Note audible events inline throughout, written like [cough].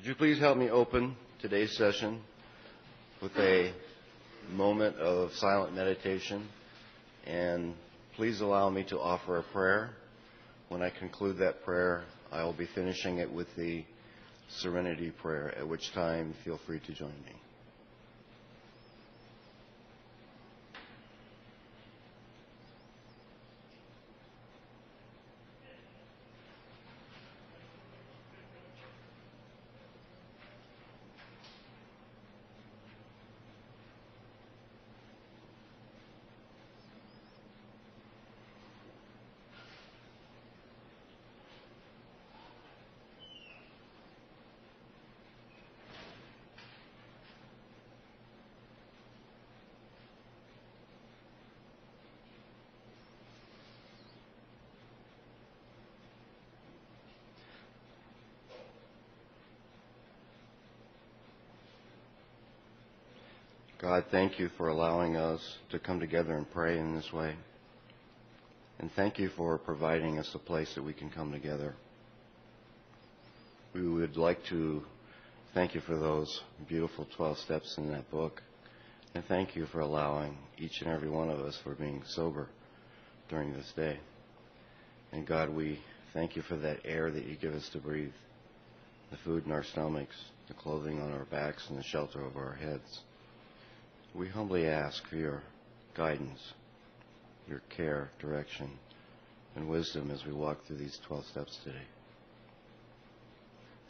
Would you please help me open today's session with a moment of silent meditation? And please allow me to offer a prayer. When I conclude that prayer, I will be finishing it with the Serenity Prayer, at which time feel free to join me. God, thank you for allowing us to come together and pray in this way. And thank you for providing us a place that we can come together. We would like to thank you for those beautiful 12 steps in that book. And thank you for allowing each and every one of us for being sober during this day. And God, we thank you for that air that you give us to breathe, the food in our stomachs, the clothing on our backs, and the shelter over our heads. We humbly ask for your guidance, your care, direction, and wisdom as we walk through these 12 steps today.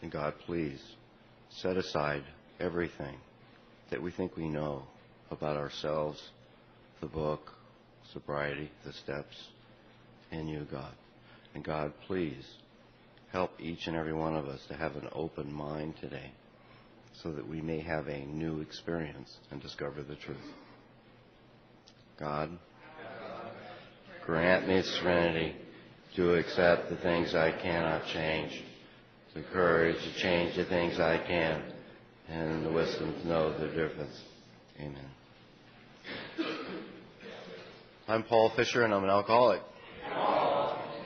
And God, please set aside everything that we think we know about ourselves, the book, sobriety, the steps, and you, God. And God, please help each and every one of us to have an open mind today so that we may have a new experience and discover the truth. God, grant me serenity to accept the things I cannot change, the courage to change the things I can, and the wisdom to know the difference. Amen. I'm Paul Fisher, and I'm an alcoholic.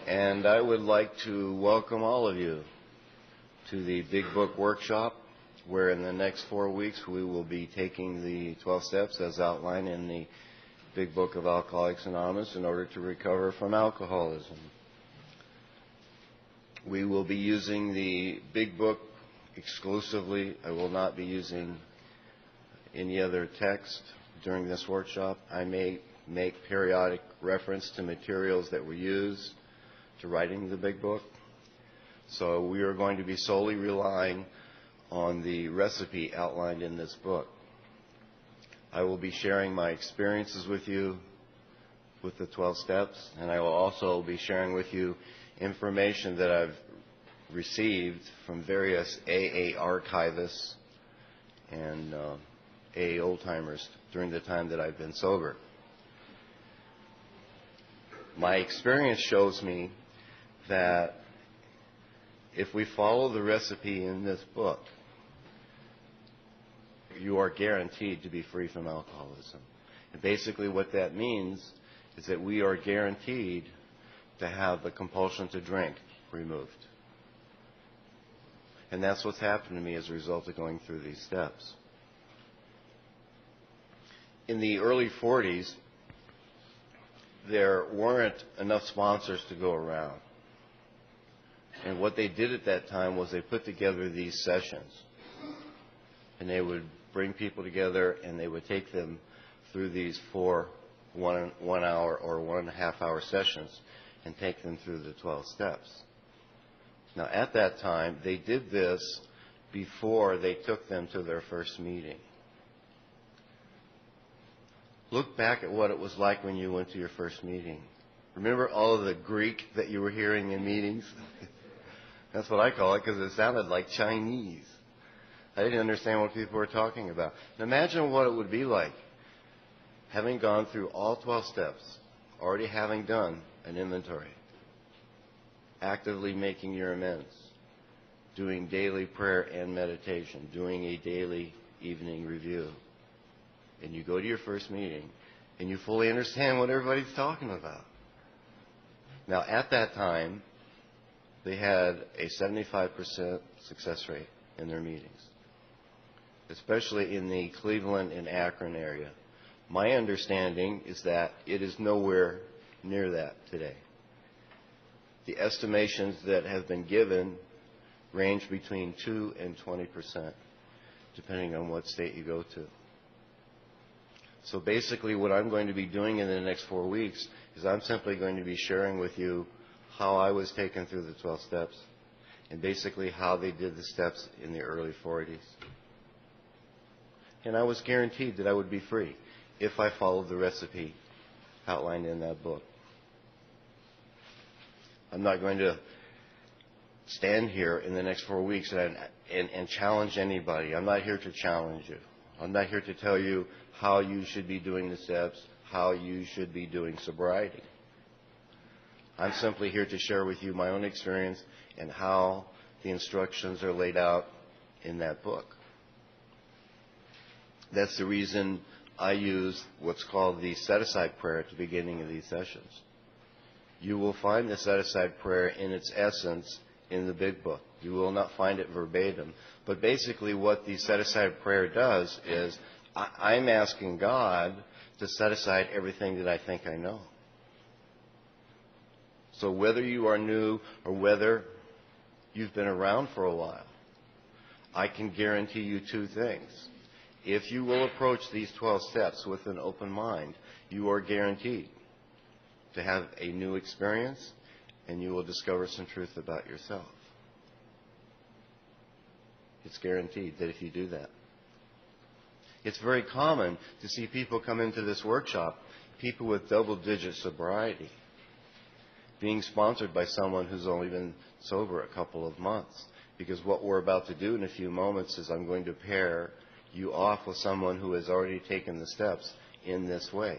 And I would like to welcome all of you to the Big Book Workshop where in the next four weeks we will be taking the 12 steps as outlined in the Big Book of Alcoholics Anonymous in order to recover from alcoholism. We will be using the Big Book exclusively. I will not be using any other text during this workshop. I may make periodic reference to materials that were used to writing the Big Book. So we are going to be solely relying on the recipe outlined in this book. I will be sharing my experiences with you with the 12 steps, and I will also be sharing with you information that I've received from various AA archivists and uh, AA old timers during the time that I've been sober. My experience shows me that if we follow the recipe in this book, you are guaranteed to be free from alcoholism. And basically, what that means is that we are guaranteed to have the compulsion to drink removed. And that's what's happened to me as a result of going through these steps. In the early 40s, there weren't enough sponsors to go around. And what they did at that time was they put together these sessions. And they would bring people together and they would take them through these four one, one hour or one and a half hour sessions and take them through the 12 steps. Now, at that time, they did this before they took them to their first meeting. Look back at what it was like when you went to your first meeting. Remember all of the Greek that you were hearing in meetings? [laughs] That's what I call it because it sounded like Chinese. I didn't understand what people were talking about. Imagine what it would be like having gone through all 12 steps, already having done an inventory, actively making your amends, doing daily prayer and meditation, doing a daily evening review. And you go to your first meeting and you fully understand what everybody's talking about. Now, at that time, they had a 75% success rate in their meetings, especially in the Cleveland and Akron area. My understanding is that it is nowhere near that today. The estimations that have been given range between 2 and 20 percent, depending on what state you go to. So basically, what I'm going to be doing in the next four weeks is I'm simply going to be sharing with you how I was taken through the 12 steps and basically how they did the steps in the early 40s. And I was guaranteed that I would be free if I followed the recipe outlined in that book. I'm not going to stand here in the next four weeks and, and, and challenge anybody. I'm not here to challenge you. I'm not here to tell you how you should be doing the steps, how you should be doing sobriety. I'm simply here to share with you my own experience and how the instructions are laid out in that book. That's the reason I use what's called the set aside prayer at the beginning of these sessions. You will find the set aside prayer in its essence in the big book. You will not find it verbatim. But basically, what the set aside prayer does is I- I'm asking God to set aside everything that I think I know. So whether you are new or whether you've been around for a while, I can guarantee you two things. If you will approach these 12 steps with an open mind, you are guaranteed to have a new experience and you will discover some truth about yourself. It's guaranteed that if you do that. It's very common to see people come into this workshop, people with double digit sobriety, being sponsored by someone who's only been sober a couple of months. Because what we're about to do in a few moments is I'm going to pair you off with someone who has already taken the steps in this way.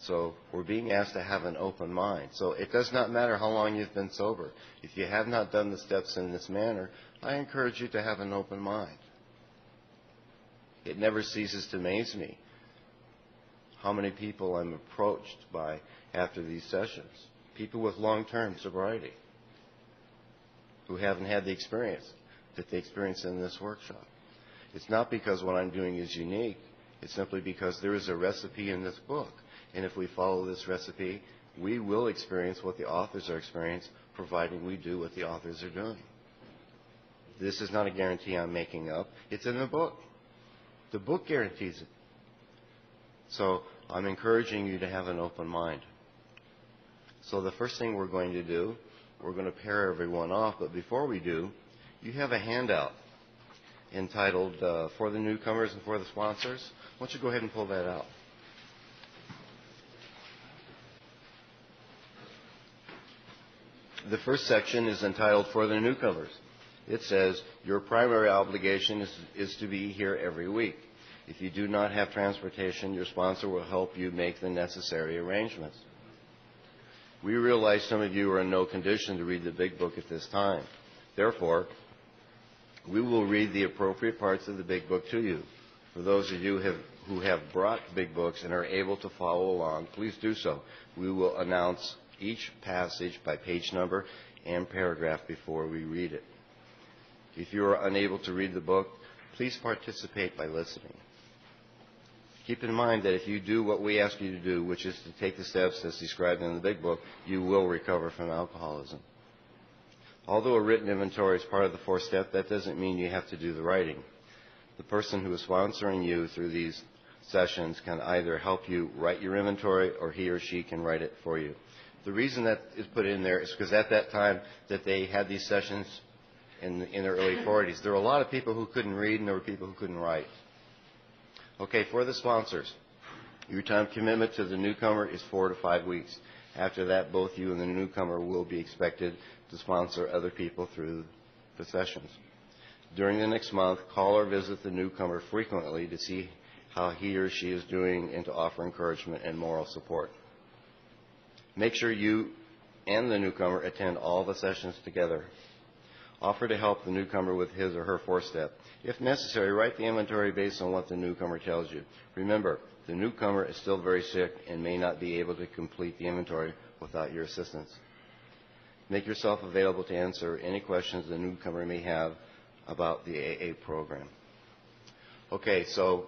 So we're being asked to have an open mind. So it does not matter how long you've been sober. If you have not done the steps in this manner, I encourage you to have an open mind. It never ceases to amaze me how many people I'm approached by after these sessions. People with long term sobriety who haven't had the experience that they experience in this workshop. It's not because what I'm doing is unique. It's simply because there is a recipe in this book. And if we follow this recipe, we will experience what the authors are experiencing, providing we do what the authors are doing. This is not a guarantee I'm making up. It's in the book. The book guarantees it. So I'm encouraging you to have an open mind. So the first thing we're going to do, we're going to pair everyone off. But before we do, you have a handout entitled uh, For the Newcomers and for the Sponsors. Why don't you go ahead and pull that out? The first section is entitled For the Newcomers. It says, Your primary obligation is, is to be here every week. If you do not have transportation, your sponsor will help you make the necessary arrangements. We realize some of you are in no condition to read the big book at this time. Therefore, we will read the appropriate parts of the big book to you. For those of you have, who have brought big books and are able to follow along, please do so. We will announce each passage by page number and paragraph before we read it. If you are unable to read the book, please participate by listening. Keep in mind that if you do what we ask you to do, which is to take the steps as described in the big book, you will recover from alcoholism. Although a written inventory is part of the fourth step, that doesn't mean you have to do the writing. The person who is sponsoring you through these sessions can either help you write your inventory or he or she can write it for you. The reason that is put in there is because at that time that they had these sessions in, in their early 40s, there were a lot of people who couldn't read and there were people who couldn't write. Okay, for the sponsors, your time commitment to the newcomer is four to five weeks. After that, both you and the newcomer will be expected to sponsor other people through the sessions. During the next month, call or visit the newcomer frequently to see how he or she is doing and to offer encouragement and moral support. Make sure you and the newcomer attend all the sessions together. Offer to help the newcomer with his or her four step. If necessary, write the inventory based on what the newcomer tells you. Remember, the newcomer is still very sick and may not be able to complete the inventory without your assistance. Make yourself available to answer any questions the newcomer may have about the AA program. Okay, so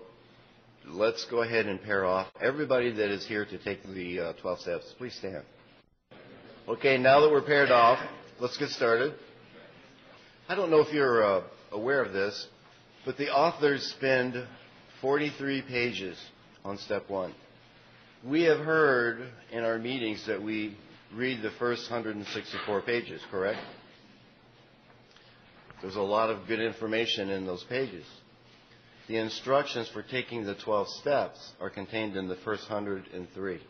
let's go ahead and pair off. Everybody that is here to take the uh, 12 steps, please stand. Okay, now that we're paired off, let's get started. I don't know if you're uh, aware of this, but the authors spend 43 pages on step one. We have heard in our meetings that we read the first 164 pages, correct? There's a lot of good information in those pages. The instructions for taking the 12 steps are contained in the first 103.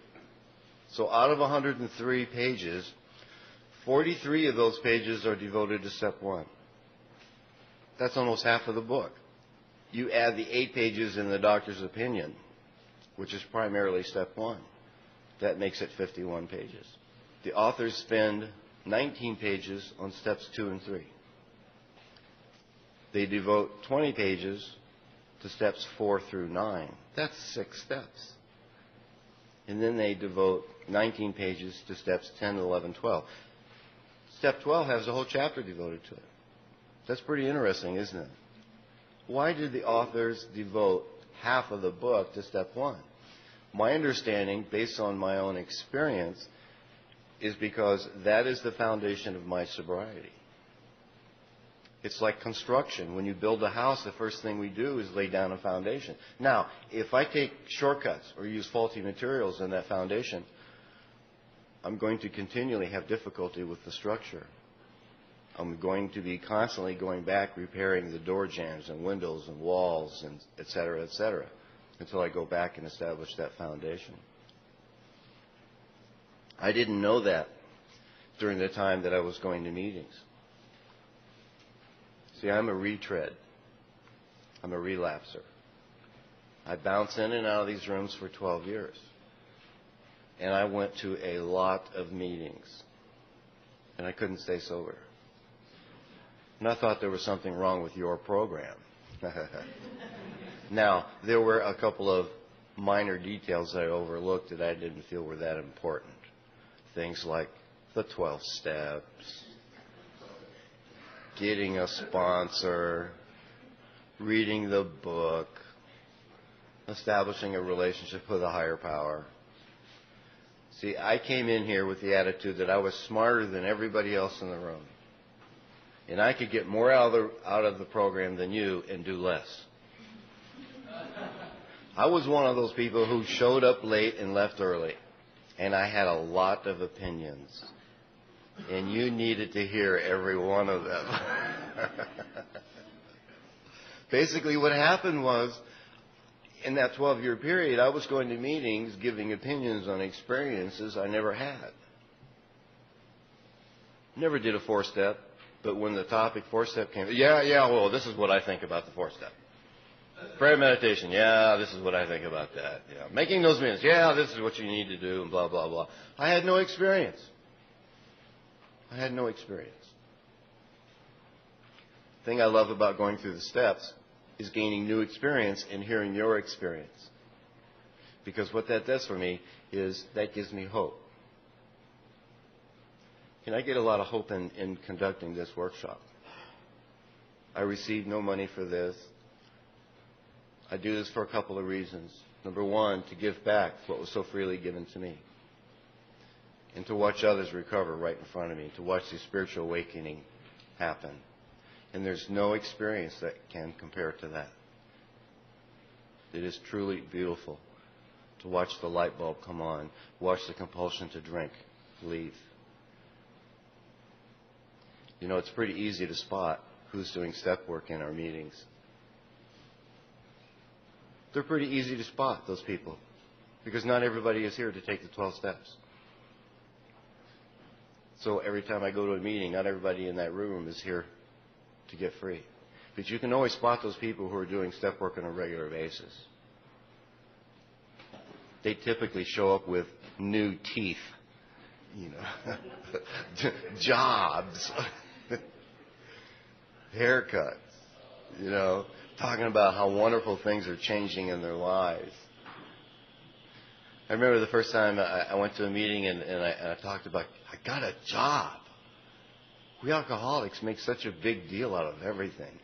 So out of 103 pages, 43 of those pages are devoted to step one. That's almost half of the book. You add the eight pages in the doctor's opinion, which is primarily step one. That makes it 51 pages. The authors spend 19 pages on steps two and three. They devote 20 pages to steps four through nine. That's six steps. And then they devote 19 pages to steps 10, 11, 12. Step 12 has a whole chapter devoted to it. That's pretty interesting, isn't it? Why did the authors devote half of the book to step one? My understanding, based on my own experience, is because that is the foundation of my sobriety. It's like construction. When you build a house, the first thing we do is lay down a foundation. Now, if I take shortcuts or use faulty materials in that foundation, I'm going to continually have difficulty with the structure. I'm going to be constantly going back repairing the door jambs and windows and walls and et cetera, et cetera, until I go back and establish that foundation. I didn't know that during the time that I was going to meetings. See, I'm a retread. I'm a relapser. I bounce in and out of these rooms for 12 years. And I went to a lot of meetings. And I couldn't stay sober. And I thought there was something wrong with your program. [laughs] now, there were a couple of minor details that I overlooked that I didn't feel were that important. Things like the 12 steps, getting a sponsor, reading the book, establishing a relationship with a higher power. See, I came in here with the attitude that I was smarter than everybody else in the room. And I could get more out of the, out of the program than you and do less. I was one of those people who showed up late and left early. And I had a lot of opinions and you needed to hear every one of them. [laughs] Basically, what happened was, in that 12 year period, I was going to meetings giving opinions on experiences I never had. Never did a four step, but when the topic four step came, yeah, yeah, well, this is what I think about the four step. Prayer meditation, yeah, this is what I think about that. Yeah. Making those minutes, yeah, this is what you need to do, and blah, blah, blah. I had no experience. I had no experience. The thing I love about going through the steps is gaining new experience and hearing your experience. Because what that does for me is that gives me hope. Can I get a lot of hope in, in conducting this workshop? I receive no money for this. I do this for a couple of reasons. Number one, to give back what was so freely given to me and to watch others recover right in front of me, to watch the spiritual awakening happen. And there's no experience that can compare to that. It is truly beautiful to watch the light bulb come on, watch the compulsion to drink leave. You know, it's pretty easy to spot who's doing step work in our meetings. They're pretty easy to spot, those people, because not everybody is here to take the 12 steps. So every time I go to a meeting, not everybody in that room is here to get free. But you can always spot those people who are doing step work on a regular basis. They typically show up with new teeth, you know, [laughs] jobs, [laughs] haircuts, you know, talking about how wonderful things are changing in their lives. I remember the first time I, went to a meeting and, and, I, and I talked about, I got a job. we alcoholics make such a big deal out of everything.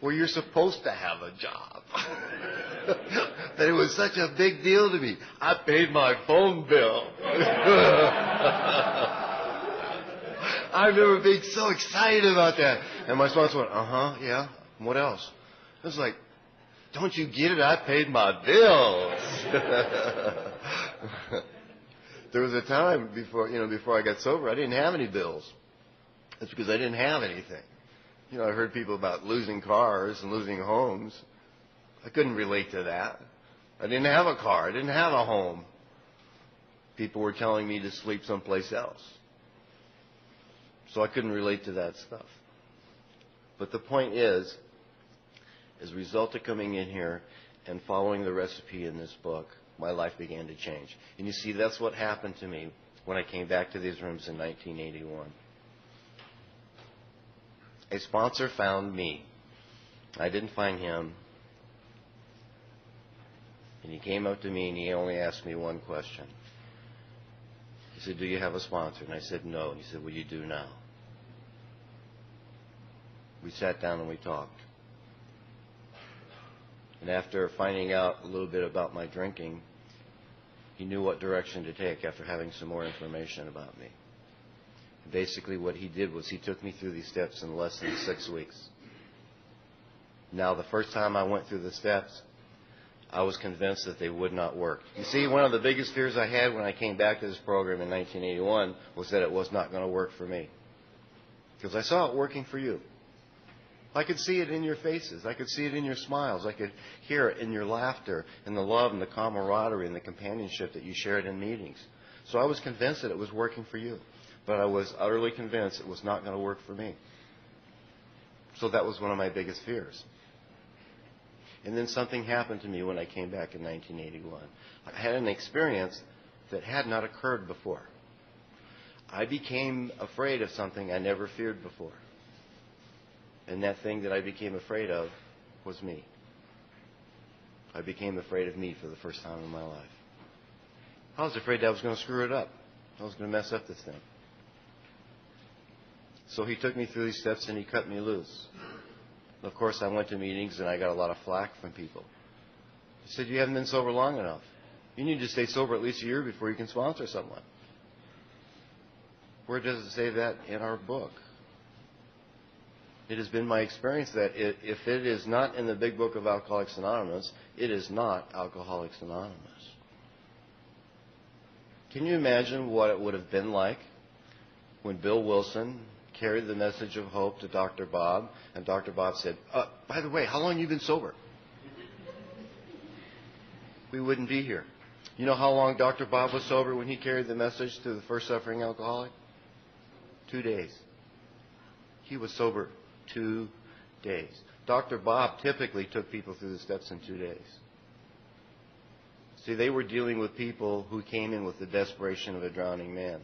Well, you're supposed to have a job. [laughs] that it was such a big deal to me. I paid my phone bill. [laughs] I remember being so excited about that. And my sponsor went, uh huh, yeah. What else? Was like, don't you get it? I paid my bills. [laughs] there was a time before, you know, before I got sober, I didn't have any bills. It's because I didn't have anything. You know, I heard people about losing cars and losing homes. I couldn't relate to that. I didn't have a car. I didn't have a home. People were telling me to sleep someplace else. So I couldn't relate to that stuff. But the point is, as a result of coming in here and following the recipe in this book, my life began to change. And you see, that's what happened to me when I came back to these rooms in 1981. A sponsor found me. I didn't find him. And he came up to me and he only asked me one question. He said, Do you have a sponsor? And I said, No. And he said, Well, you do now. We sat down and we talked. And after finding out a little bit about my drinking, he knew what direction to take after having some more information about me. Basically, what he did was he took me through these steps in less than six weeks. Now, the first time I went through the steps, I was convinced that they would not work. You see, one of the biggest fears I had when I came back to this program in 1981 was that it was not going to work for me. Because I saw it working for you. I could see it in your faces. I could see it in your smiles. I could hear it in your laughter and the love and the camaraderie and the companionship that you shared in meetings. So I was convinced that it was working for you but I was utterly convinced it was not going to work for me. So that was one of my biggest fears. And then something happened to me when I came back in 1981. I had an experience that had not occurred before. I became afraid of something I never feared before. And that thing that I became afraid of was me. I became afraid of me for the first time in my life. I was afraid that I was going to screw it up. I was going to mess up this thing. So he took me through these steps and he cut me loose. Of course, I went to meetings and I got a lot of flack from people. He said, You haven't been sober long enough. You need to stay sober at least a year before you can sponsor someone. Where does it say that in our book? It has been my experience that if it is not in the big book of Alcoholics Anonymous, it is not Alcoholics Anonymous. Can you imagine what it would have been like when Bill Wilson carried the message of hope to Dr. Bob, and Dr. Bob said, uh, By the way, how long have you been sober? [laughs] We wouldn't be here. You know how long Dr. Bob was sober when he carried the message to the first suffering alcoholic? Two days. He was sober two days. Dr. Bob typically took people through the steps in two days. See, they were dealing with people who came in with the desperation of a drowning man.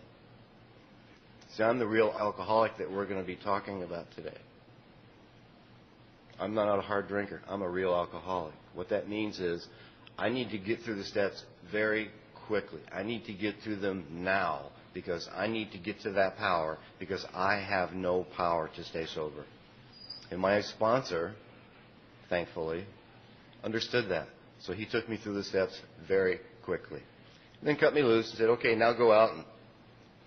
See, I'm the real alcoholic that we're going to be talking about today. I'm not a hard drinker. I'm a real alcoholic. What that means is I need to get through the steps very quickly. I need to get through them now because I need to get to that power because I have no power to stay sober. And my sponsor, thankfully, understood that. So he took me through the steps very quickly. And then cut me loose and said, okay, now go out and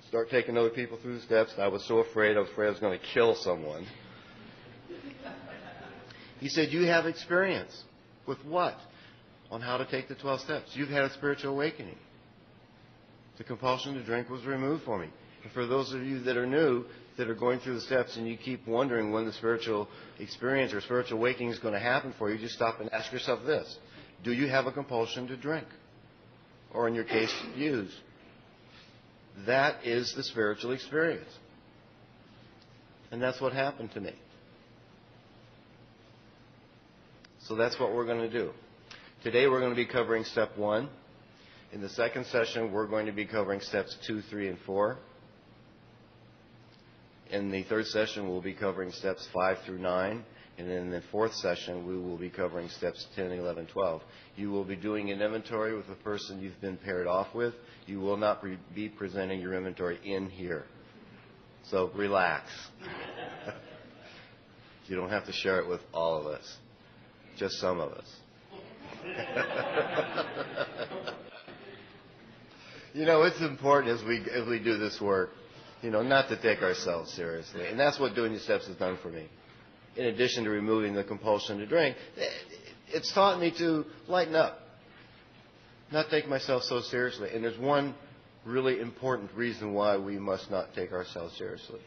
start taking other people through the steps. And I was so afraid, I was afraid I was going to kill someone. He said, You have experience. With what? On how to take the 12 steps. You've had a spiritual awakening. The compulsion to drink was removed for me. And for those of you that are new, that are going through the steps and you keep wondering when the spiritual experience or spiritual awakening is going to happen for you, just stop and ask yourself this Do you have a compulsion to drink? Or in your case, use? That is the spiritual experience. And that's what happened to me. So that's what we're going to do. Today we're going to be covering step one. In the second session, we're going to be covering steps two, three, and four. In the third session, we'll be covering steps five through nine. And in the fourth session, we will be covering steps 10, 11, 12. You will be doing an inventory with the person you've been paired off with. You will not be presenting your inventory in here. So relax. [laughs] you don't have to share it with all of us, just some of us. [laughs] you know, it's important as we as we do this work, you know, not to take ourselves seriously, and that's what doing these steps has done for me. In addition to removing the compulsion to drink, it's taught me to lighten up, not take myself so seriously. And there's one really important reason why we must not take ourselves seriously.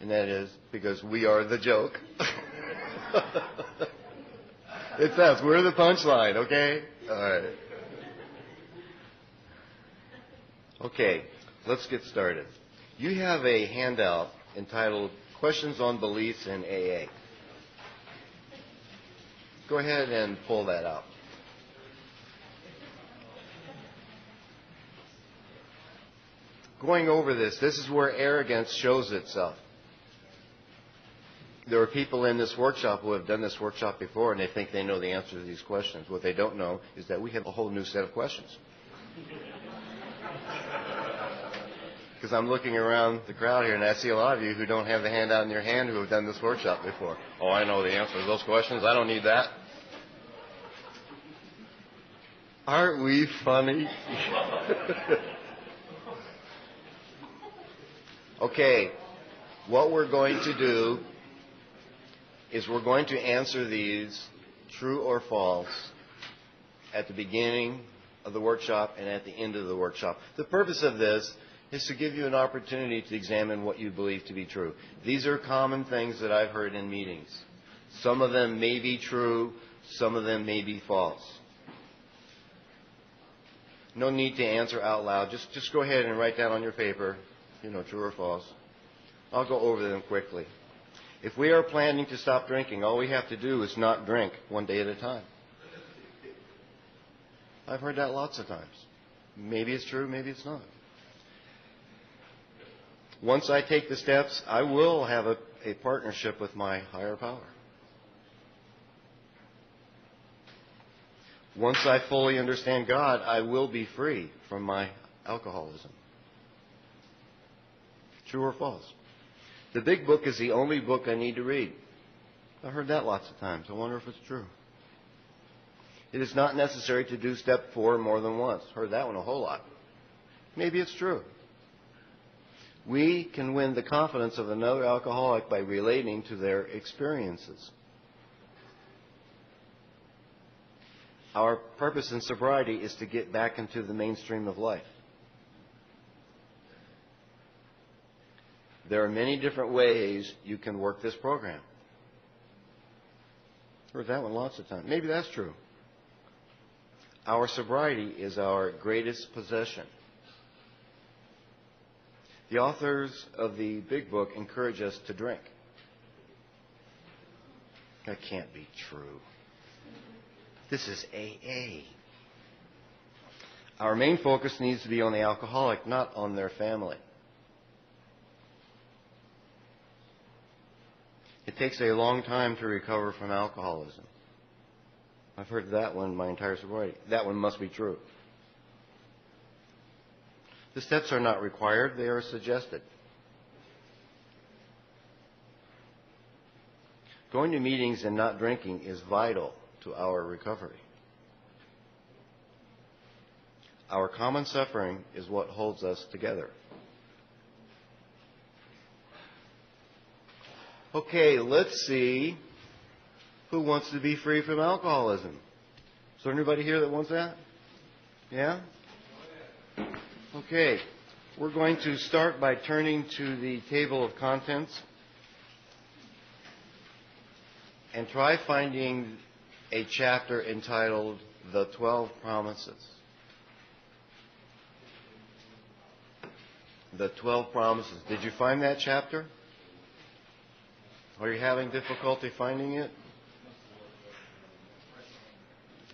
And that is because we are the joke. [laughs] it's us. We're the punchline, okay? All right. Okay, let's get started. You have a handout entitled Questions on Beliefs in AA. Go ahead and pull that out. Going over this, this is where arrogance shows itself. There are people in this workshop who have done this workshop before and they think they know the answer to these questions. What they don't know is that we have a whole new set of questions. Because I'm looking around the crowd here and I see a lot of you who don't have the handout in your hand who have done this workshop before. Oh, I know the answer to those questions. I don't need that. Aren't we funny? [laughs] okay, what we're going to do is we're going to answer these true or false at the beginning of the workshop and at the end of the workshop. The purpose of this is to give you an opportunity to examine what you believe to be true. These are common things that I've heard in meetings. Some of them may be true, some of them may be false. No need to answer out loud. Just, just go ahead and write down on your paper, you know, true or false. I'll go over them quickly. If we are planning to stop drinking, all we have to do is not drink one day at a time. I've heard that lots of times. Maybe it's true, maybe it's not. Once I take the steps, I will have a, a partnership with my higher power. Once I fully understand God, I will be free from my alcoholism. True or false? The big book is the only book I need to read. I've heard that lots of times. I wonder if it's true. It is not necessary to do step four more than once. Heard that one a whole lot. Maybe it's true. We can win the confidence of another alcoholic by relating to their experiences. Our purpose in sobriety is to get back into the mainstream of life. There are many different ways you can work this program. Heard that one lots of times. Maybe that's true. Our sobriety is our greatest possession. The authors of the big book encourage us to drink. That can't be true. This is AA. Our main focus needs to be on the alcoholic, not on their family. It takes a long time to recover from alcoholism. I've heard that one my entire sobriety. That one must be true. The steps are not required, they are suggested. Going to meetings and not drinking is vital to our recovery. Our common suffering is what holds us together. Okay, let's see who wants to be free from alcoholism. Is there anybody here that wants that? Yeah? Okay, we're going to start by turning to the table of contents and try finding a chapter entitled The Twelve Promises. The Twelve Promises. Did you find that chapter? Are you having difficulty finding it?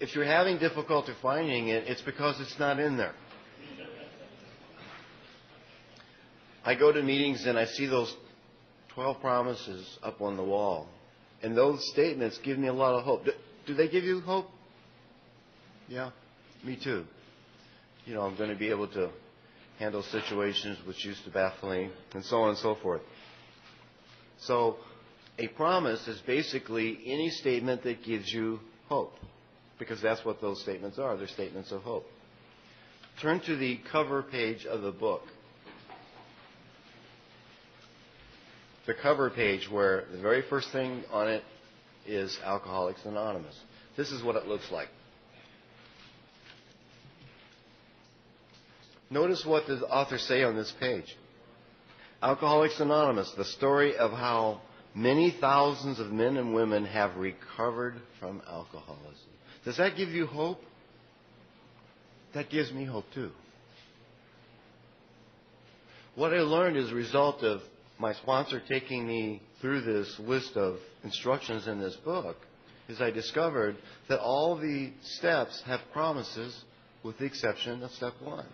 If you're having difficulty finding it, it's because it's not in there. I go to meetings and I see those 12 promises up on the wall. And those statements give me a lot of hope. Do, do they give you hope? Yeah, me too. You know, I'm going to be able to handle situations with use of baffling, and so on and so forth. So, a promise is basically any statement that gives you hope, because that's what those statements are. They're statements of hope. Turn to the cover page of the book. The cover page, where the very first thing on it is Alcoholics Anonymous. This is what it looks like. Notice what the authors say on this page. Alcoholics Anonymous, the story of how many thousands of men and women have recovered from alcoholism. Does that give you hope? That gives me hope too. What I learned as a result of my sponsor taking me through this list of instructions in this book is I discovered that all the steps have promises with the exception of step one.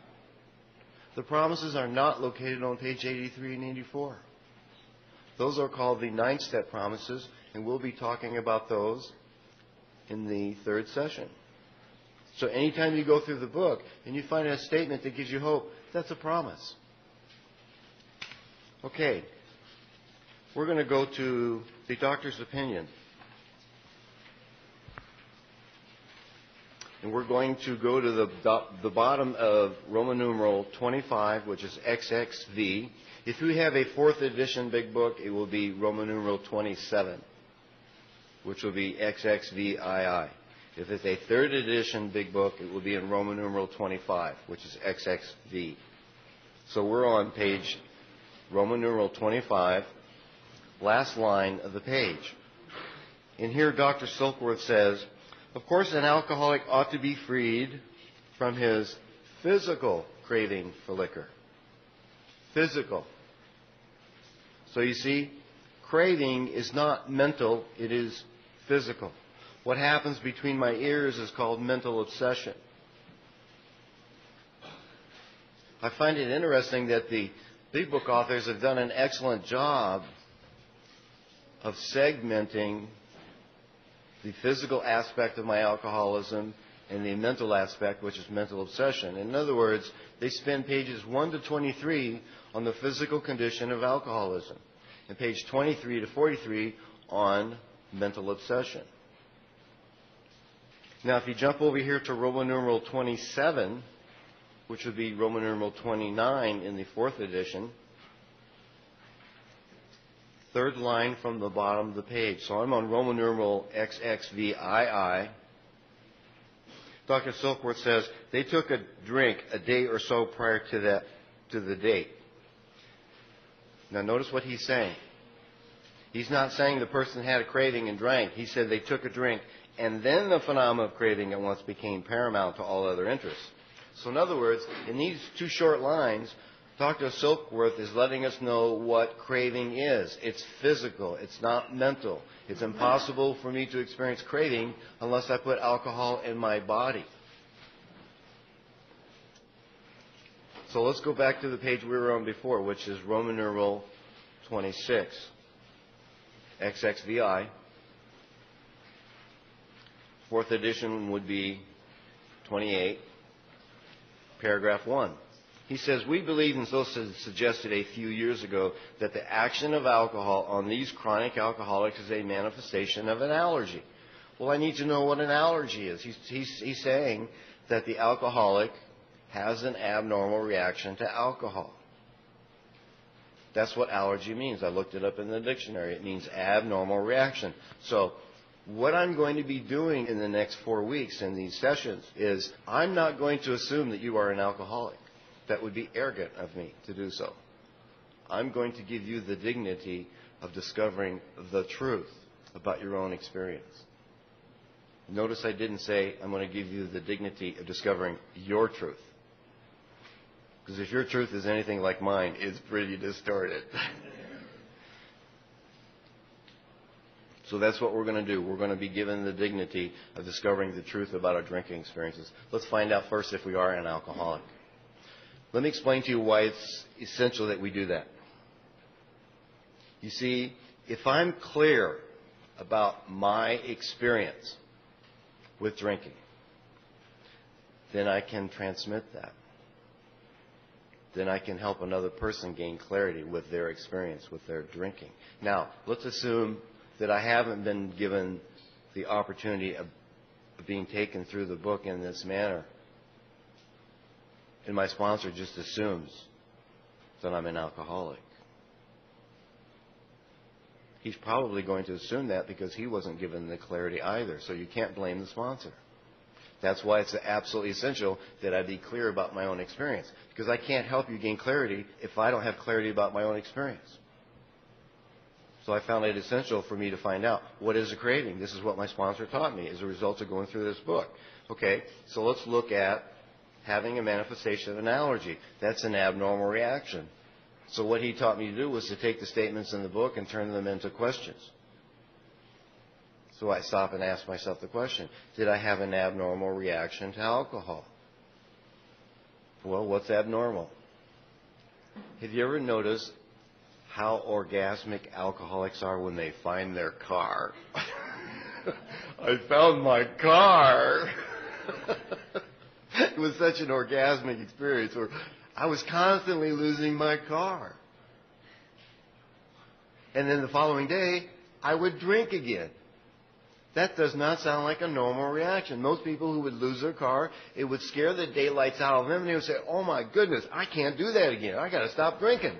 The promises are not located on page 83 and 84. Those are called the nine step promises, and we'll be talking about those in the third session. So anytime you go through the book and you find a statement that gives you hope, that's a promise. Okay. We're going to go to the doctor's opinion. And we're going to go to the, the bottom of Roman numeral 25, which is XXV. If you have a fourth edition big book, it will be Roman numeral 27, which will be XXVII. If it's a third edition big book, it will be in Roman numeral 25, which is XXV. So we're on page Roman numeral 25, last line of the page. And here Dr. Silkworth says, of course, an alcoholic ought to be freed from his physical craving for liquor. Physical. So you see, craving is not mental, it is physical. What happens between my ears is called mental obsession. I find it interesting that the big book authors have done an excellent job of segmenting the physical aspect of my alcoholism and the mental aspect, which is mental obsession. In other words, they spend pages 1 to 23 on the physical condition of alcoholism, and page 23 to 43 on mental obsession. Now, if you jump over here to Roman numeral 27, which would be Roman numeral 29 in the fourth edition, third line from the bottom of the page. So I'm on Roman numeral XXVII. Dr. Silkworth says they took a drink a day or so prior to that to the date. Now notice what he's saying. He's not saying the person had a craving and drank. He said they took a drink and then the phenomenon of craving at once became paramount to all other interests. So in other words, in these two short lines, Dr. Silkworth is letting us know what craving is. It's physical. It's not mental. It's impossible for me to experience craving unless I put alcohol in my body. So let's go back to the page we were on before, which is Roman numeral 26, XXVI. Fourth edition would be 28, paragraph 1. He says, We believe, and so suggested a few years ago, that the action of alcohol on these chronic alcoholics is a manifestation of an allergy. Well, I need to know what an allergy is. He's, he's, he's saying that the alcoholic has an abnormal reaction to alcohol. That's what allergy means. I looked it up in the dictionary. It means abnormal reaction. So, what I'm going to be doing in the next four weeks in these sessions is I'm not going to assume that you are an alcoholic that would be arrogant of me to do so. I'm going to give you the dignity of discovering the truth about your own experience. Notice I didn't say I'm going to give you the dignity of discovering your truth. Because if your truth is anything like mine, it's pretty distorted. [laughs] so that's what we're going to do. We're going to be given the dignity of discovering the truth about our drinking experiences. Let's find out first if we are an alcoholic. Let me explain to you why it's essential that we do that. You see, if I'm clear about my experience with drinking, then I can transmit that. then I can help another person gain clarity with their experience, with their drinking. Now, let's assume that I haven't been given the opportunity of being taken through the book in this manner. And my sponsor just assumes that I'm an alcoholic. He's probably going to assume that because he wasn't given the clarity either. So you can't blame the sponsor. That's why it's absolutely essential that I be clear about my own experience. Because I can't help you gain clarity if I don't have clarity about my own experience. So I found it essential for me to find out what is a craving. This is what my sponsor taught me as a result of going through this book. Okay, so let's look at having a manifestation of an allergy. That's an abnormal reaction. So what he taught me to do was to take the statements in the book and turn them into questions. So I stop and ask myself the question, did I have an abnormal reaction to alcohol? Well, what's abnormal? Have you ever noticed how orgasmic alcoholics are when they find their car? [laughs] I found my car. [laughs] [laughs] it was such an orgasmic experience where I was constantly losing my car. And then the following day, I would drink again. That does not sound like a normal reaction. Most people who would lose their car, it would scare the daylights out of them, and they would say, "Oh my goodness, I can't do that again. I got to stop drinking."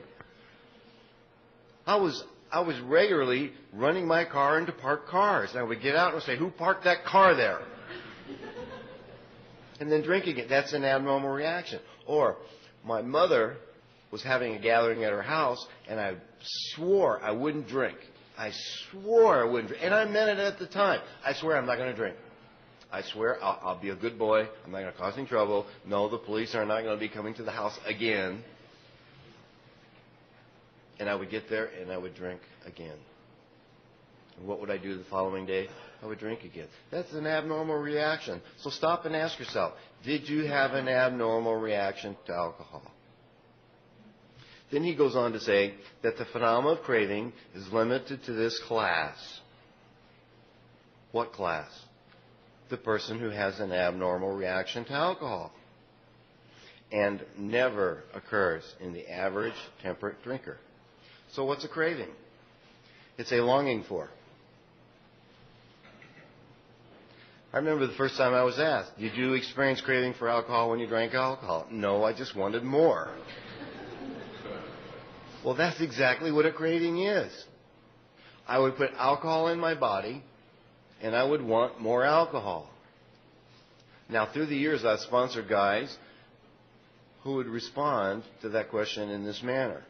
I was I was regularly running my car into parked cars. I would get out and say, "Who parked that car there?" And then drinking it. That's an abnormal reaction. Or my mother was having a gathering at her house, and I swore I wouldn't drink. I swore I wouldn't drink. And I meant it at the time. I swear I'm not going to drink. I swear I'll, I'll be a good boy. I'm not going to cause any trouble. No, the police are not going to be coming to the house again. And I would get there and I would drink again. And what would I do the following day? I would drink again. That's an abnormal reaction. So stop and ask yourself, did you have an abnormal reaction to alcohol? Then he goes on to say that the phenomenon of craving is limited to this class. What class? The person who has an abnormal reaction to alcohol. And never occurs in the average temperate drinker. So what's a craving? It's a longing for. I remember the first time I was asked, Did you experience craving for alcohol when you drank alcohol? No, I just wanted more. well, that's exactly what a craving is. I would put alcohol in my body, and I would want more alcohol. Now, through the years, I've sponsored guys who would respond to that question in this manner.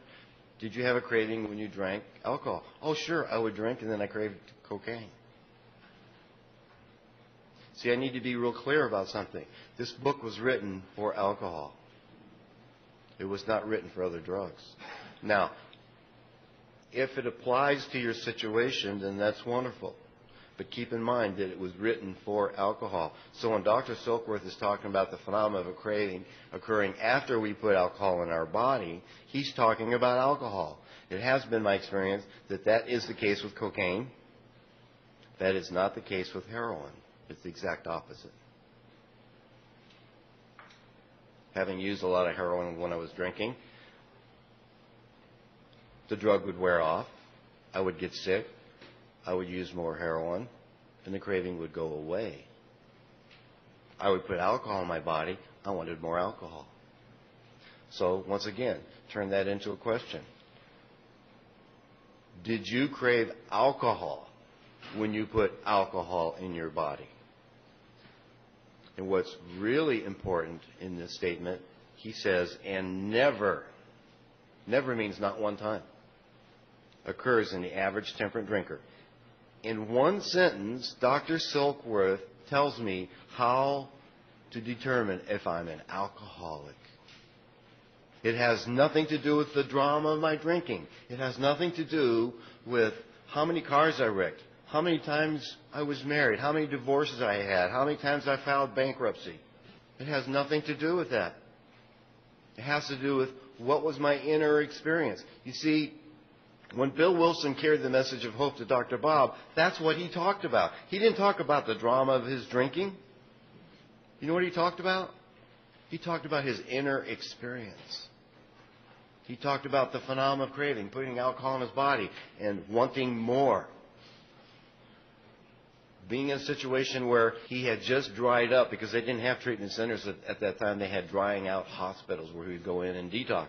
Did you have a craving when you drank alcohol? Oh, sure, I would drink, and then I craved cocaine. See, I need to be real clear about something. This book was written for alcohol. It was not written for other drugs. Now, if it applies to your situation, then that's wonderful. But keep in mind that it was written for alcohol. So when Dr. Silkworth is talking about the phenomenon of a craving occurring after we put alcohol in our body, he's talking about alcohol. It has been my experience that that is the case with cocaine. That is not the case with heroin. It's the exact opposite. Having used a lot of heroin when I was drinking, the drug would wear off. I would get sick. I would use more heroin, and the craving would go away. I would put alcohol in my body. I wanted more alcohol. So, once again, turn that into a question. Did you crave alcohol when you put alcohol in your body? And what's really important in this statement, he says, and never, never means not one time, occurs in the average temperate drinker. In one sentence, Dr. Silkworth tells me how to determine if I'm an alcoholic. It has nothing to do with the drama of my drinking. It has nothing to do with how many cars I wrecked how many times I was married, how many divorces I had, how many times I filed bankruptcy. It has nothing to do with that. It has to do with what was my inner experience. You see, when Bill Wilson carried the message of hope to Dr. Bob, that's what he talked about. He didn't talk about the drama of his drinking. You know what he talked about? He talked about his inner experience. He talked about the phenomenon of craving, putting alcohol in his body and wanting more. Being in a situation where he had just dried up because they didn't have treatment centers at, at that time, they had drying out hospitals where he would go in and detox.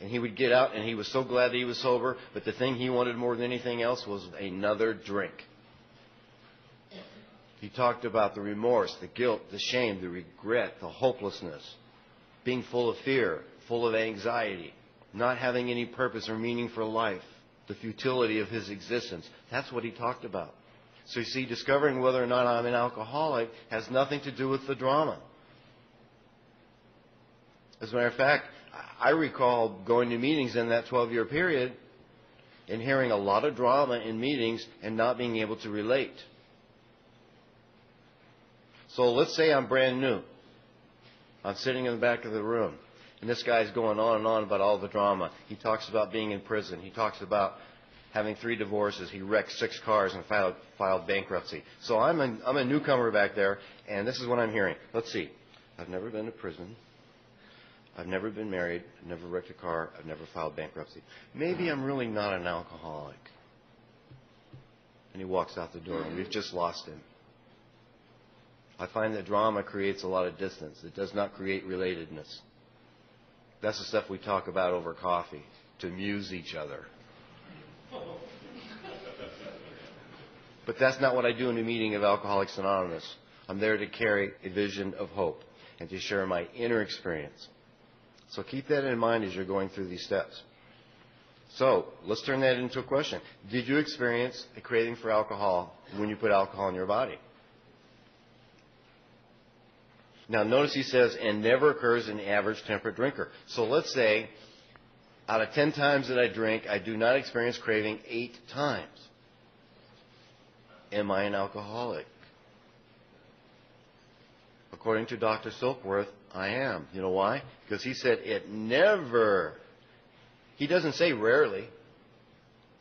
And he would get out and he was so glad that he was sober, but the thing he wanted more than anything else was another drink. He talked about the remorse, the guilt, the shame, the regret, the hopelessness, being full of fear, full of anxiety, not having any purpose or meaning for life, the futility of his existence. That's what he talked about. So you see, discovering whether or not I'm an alcoholic has nothing to do with the drama. As a matter of fact, I recall going to meetings in that 12 year period and hearing a lot of drama in meetings and not being able to relate. So let's say I'm brand new. I'm sitting in the back of the room. And this guy's going on and on about all the drama. He talks about being in prison. He talks about having three divorces. He wrecked six cars and filed, filed bankruptcy. So I'm a, I'm a newcomer back there, and this is what I'm hearing. Let's see. I've never been to prison. I've never been married. I've never wrecked a car. I've never filed bankruptcy. Maybe I'm really not an alcoholic. And he walks out the door, and we've just lost him. I find that drama creates a lot of distance. It does not create relatedness. That's the stuff we talk about over coffee to amuse each other. But that's not what I do in a meeting of Alcoholics Anonymous. I'm there to carry a vision of hope and to share my inner experience. So keep that in mind as you're going through these steps. So let's turn that into a question. Did you experience a craving for alcohol when you put alcohol in your body? Now notice he says, and never occurs in the average temperate drinker. So let's say, out of 10 times that I drink, I do not experience craving 8 times. Am I an alcoholic? According to Dr. Silkworth, I am. You know why? Because he said it never, he doesn't say rarely,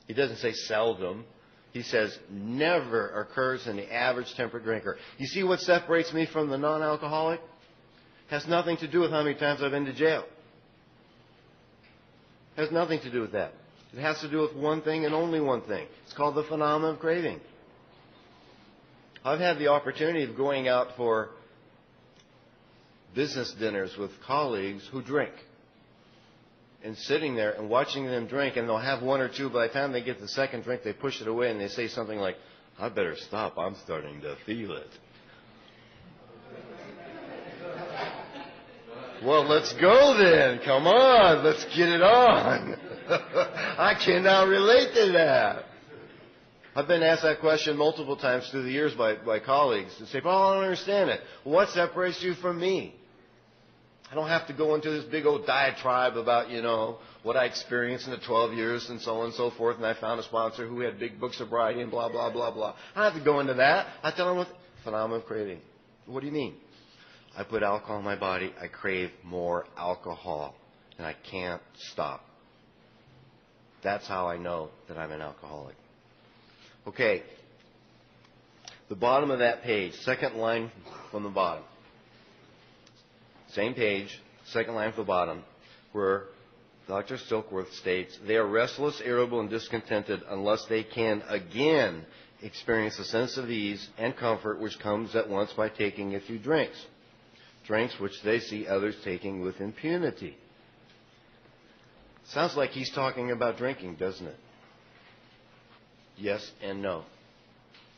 he doesn't say seldom, he says never occurs in the average temperate drinker. You see what separates me from the non alcoholic? Has nothing to do with how many times I've been to jail. Has nothing to do with that. It has to do with one thing and only one thing. It's called the phenomenon of craving. I've had the opportunity of going out for business dinners with colleagues who drink and sitting there and watching them drink, and they'll have one or two. By the time they get the second drink, they push it away and they say something like, I better stop. I'm starting to feel it. well, let's go then. Come on. Let's get it on. [laughs] I cannot relate to that. I've been asked that question multiple times through the years by, by colleagues and say, Paul, I don't understand it. What separates you from me? I don't have to go into this big old diatribe about, you know, what I experienced in the 12 years and so on and so forth, and I found a sponsor who had big book sobriety and blah, blah, blah, blah. I don't have to go into that. I tell them what phenomenon of craving. What do you mean? I put alcohol in my body, I crave more alcohol, and I can't stop. That's how I know that I'm an alcoholic. Okay. The bottom of that page, second line from the bottom. Same page, second line from the bottom, where Dr. Silkworth states, they are restless, irritable, and discontented unless they can again experience a sense of ease and comfort which comes at once by taking a few drinks. Drinks which they see others taking with impunity. Sounds like he's talking about drinking, doesn't it? Yes and no.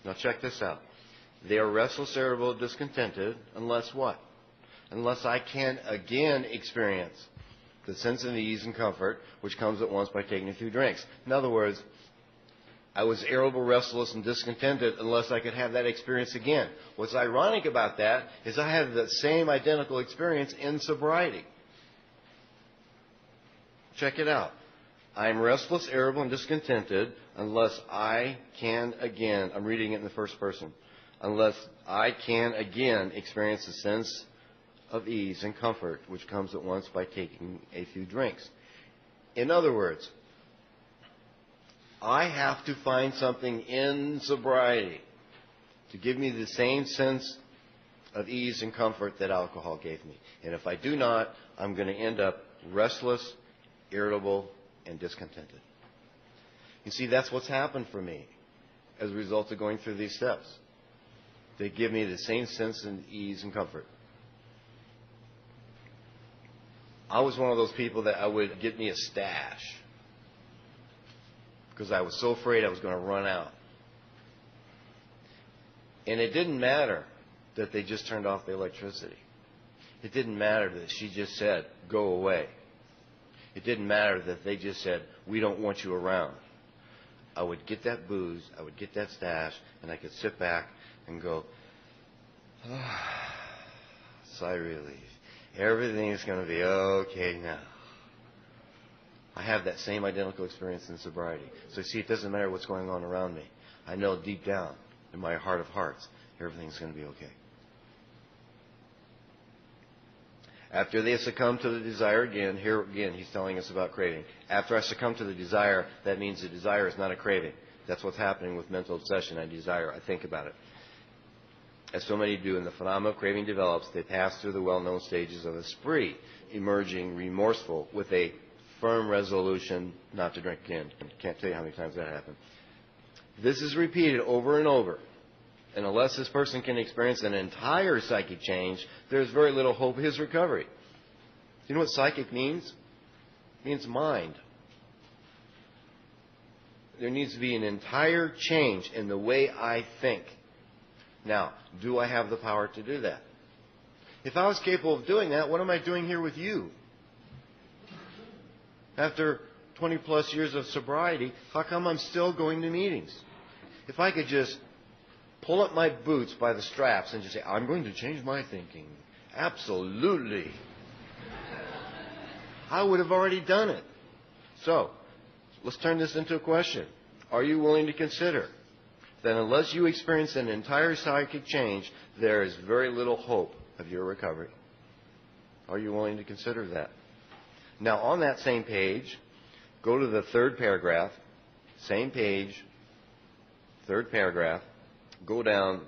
Now check this out. They are restless, irritable, discontented unless what? unless I can again experience the sense of ease and comfort which comes at once by taking a few drinks. In other words, I was irritable, restless, and discontented unless I could have that experience again. What's ironic about that is I had the same identical experience in sobriety. Check it out. I am restless, irritable, and discontented unless I can again, I'm reading it in the first person, unless I can again experience the sense of ease and comfort which comes at once by taking a few drinks. In other words, I have to find something in sobriety to give me the same sense of ease and comfort that alcohol gave me. And if I do not, I'm going to end up restless, irritable, and discontented. You see, that's what's happened for me as a result of going through these steps. They give me the same sense of ease and comfort. I was one of those people that I would get me a stash because I was so afraid I was going to run out. And it didn't matter that they just turned off the electricity. It didn't matter that she just said, go away. It didn't matter that they just said, we don't want you around. I would get that booze, I would get that stash, and I could sit back and go, ah, [sighs] sigh relief. Everything is going to be okay now. I have that same identical experience in sobriety. So, see, it doesn't matter what's going on around me. I know deep down in my heart of hearts, everything's going to be okay. After they succumb to the desire again, here again, he's telling us about craving. After I succumb to the desire, that means the desire is not a craving. That's what's happening with mental obsession. I desire, I think about it. As so many do, and the phenomenon of craving develops, they pass through the well known stages of a spree, emerging remorseful with a firm resolution not to drink again. Can't tell you how many times that happened. This is repeated over and over. And unless this person can experience an entire psychic change, there's very little hope of his recovery. You know what psychic means? It means mind. There needs to be an entire change in the way I think. Now, do I have the power to do that? If I was capable of doing that, what am I doing here with you? After 20 plus years of sobriety, how come I'm still going to meetings? If I could just pull up my boots by the straps and just say, I'm going to change my thinking. Absolutely. I would have already done it. So, let's turn this into a question. Are you willing to consider that unless you experience an entire psychic change, there is very little hope of your recovery? Are you willing to consider that? Now, on that same page, go to the third paragraph, same page, third paragraph, go down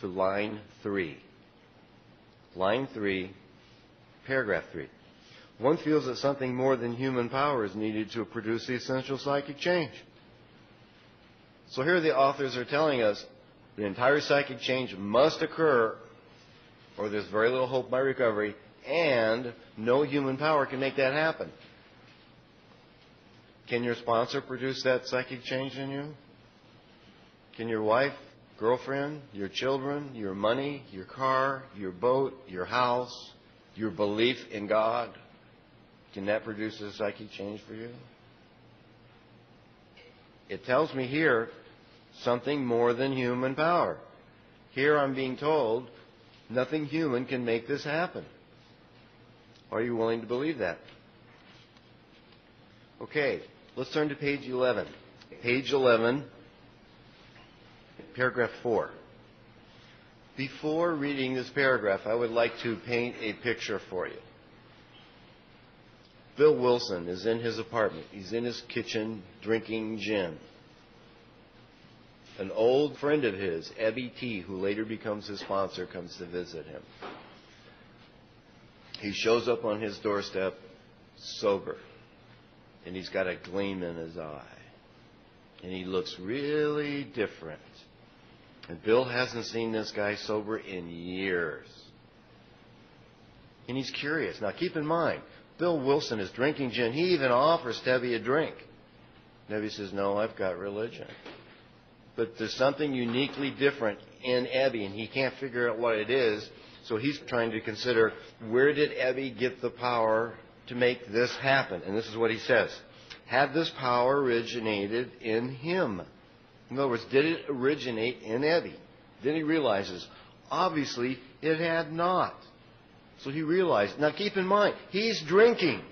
to line 3. Line 3, paragraph 3. One feels that something more than human power is needed to produce the essential psychic change. So here the authors are telling us the entire psychic change must occur, or there's very little hope by recovery, and no human power can make that happen. Can your sponsor produce that psychic change in you? Can your wife girlfriend, your children, your money, your car, your boat, your house, your belief in God, can that produce a psychic change for you? It tells me here something more than human power. Here I'm being told nothing human can make this happen. Are you willing to believe that? Okay, let's turn to page 11. Page 11 paragraph 4. Before reading this paragraph, I would like to paint a picture for you. Bill Wilson is in his apartment. He's in his kitchen drinking gin. An old friend of his, Ebby T., who later becomes his sponsor, comes to visit him. He shows up on his doorstep sober, and he's got a gleam in his eye. And he looks really different. And Bill hasn't seen this guy sober in years. And he's curious. Now, keep in mind, Bill Wilson is drinking gin. He even offers Ebby a drink. Ebby says, No, I've got religion. But there's something uniquely different in Ebby, and he can't figure out what it is. So he's trying to consider where did Ebby get the power to make this happen? And this is what he says Had this power originated in him? In other words, did it originate in Ebby? Then he realizes, obviously, it had not. So he realized. Now keep in mind, he's drinking.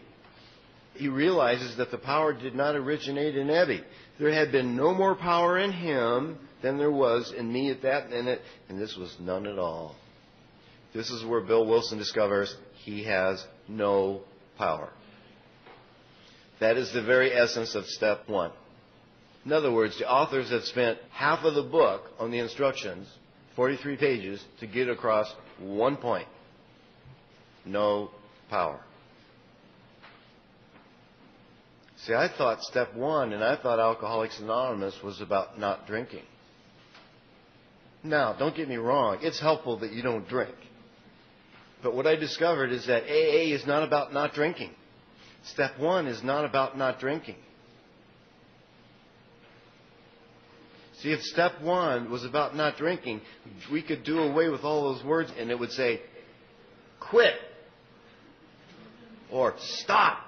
He realizes that the power did not originate in Ebby. There had been no more power in him than there was in me at that minute, and this was none at all. This is where Bill Wilson discovers he has no power. That is the very essence of step one. In other words, the authors have spent half of the book on the instructions, 43 pages, to get across one point no power. See, I thought step one, and I thought Alcoholics Anonymous was about not drinking. Now, don't get me wrong, it's helpful that you don't drink. But what I discovered is that AA is not about not drinking. Step one is not about not drinking. See, if step one was about not drinking, we could do away with all those words and it would say, quit or stop.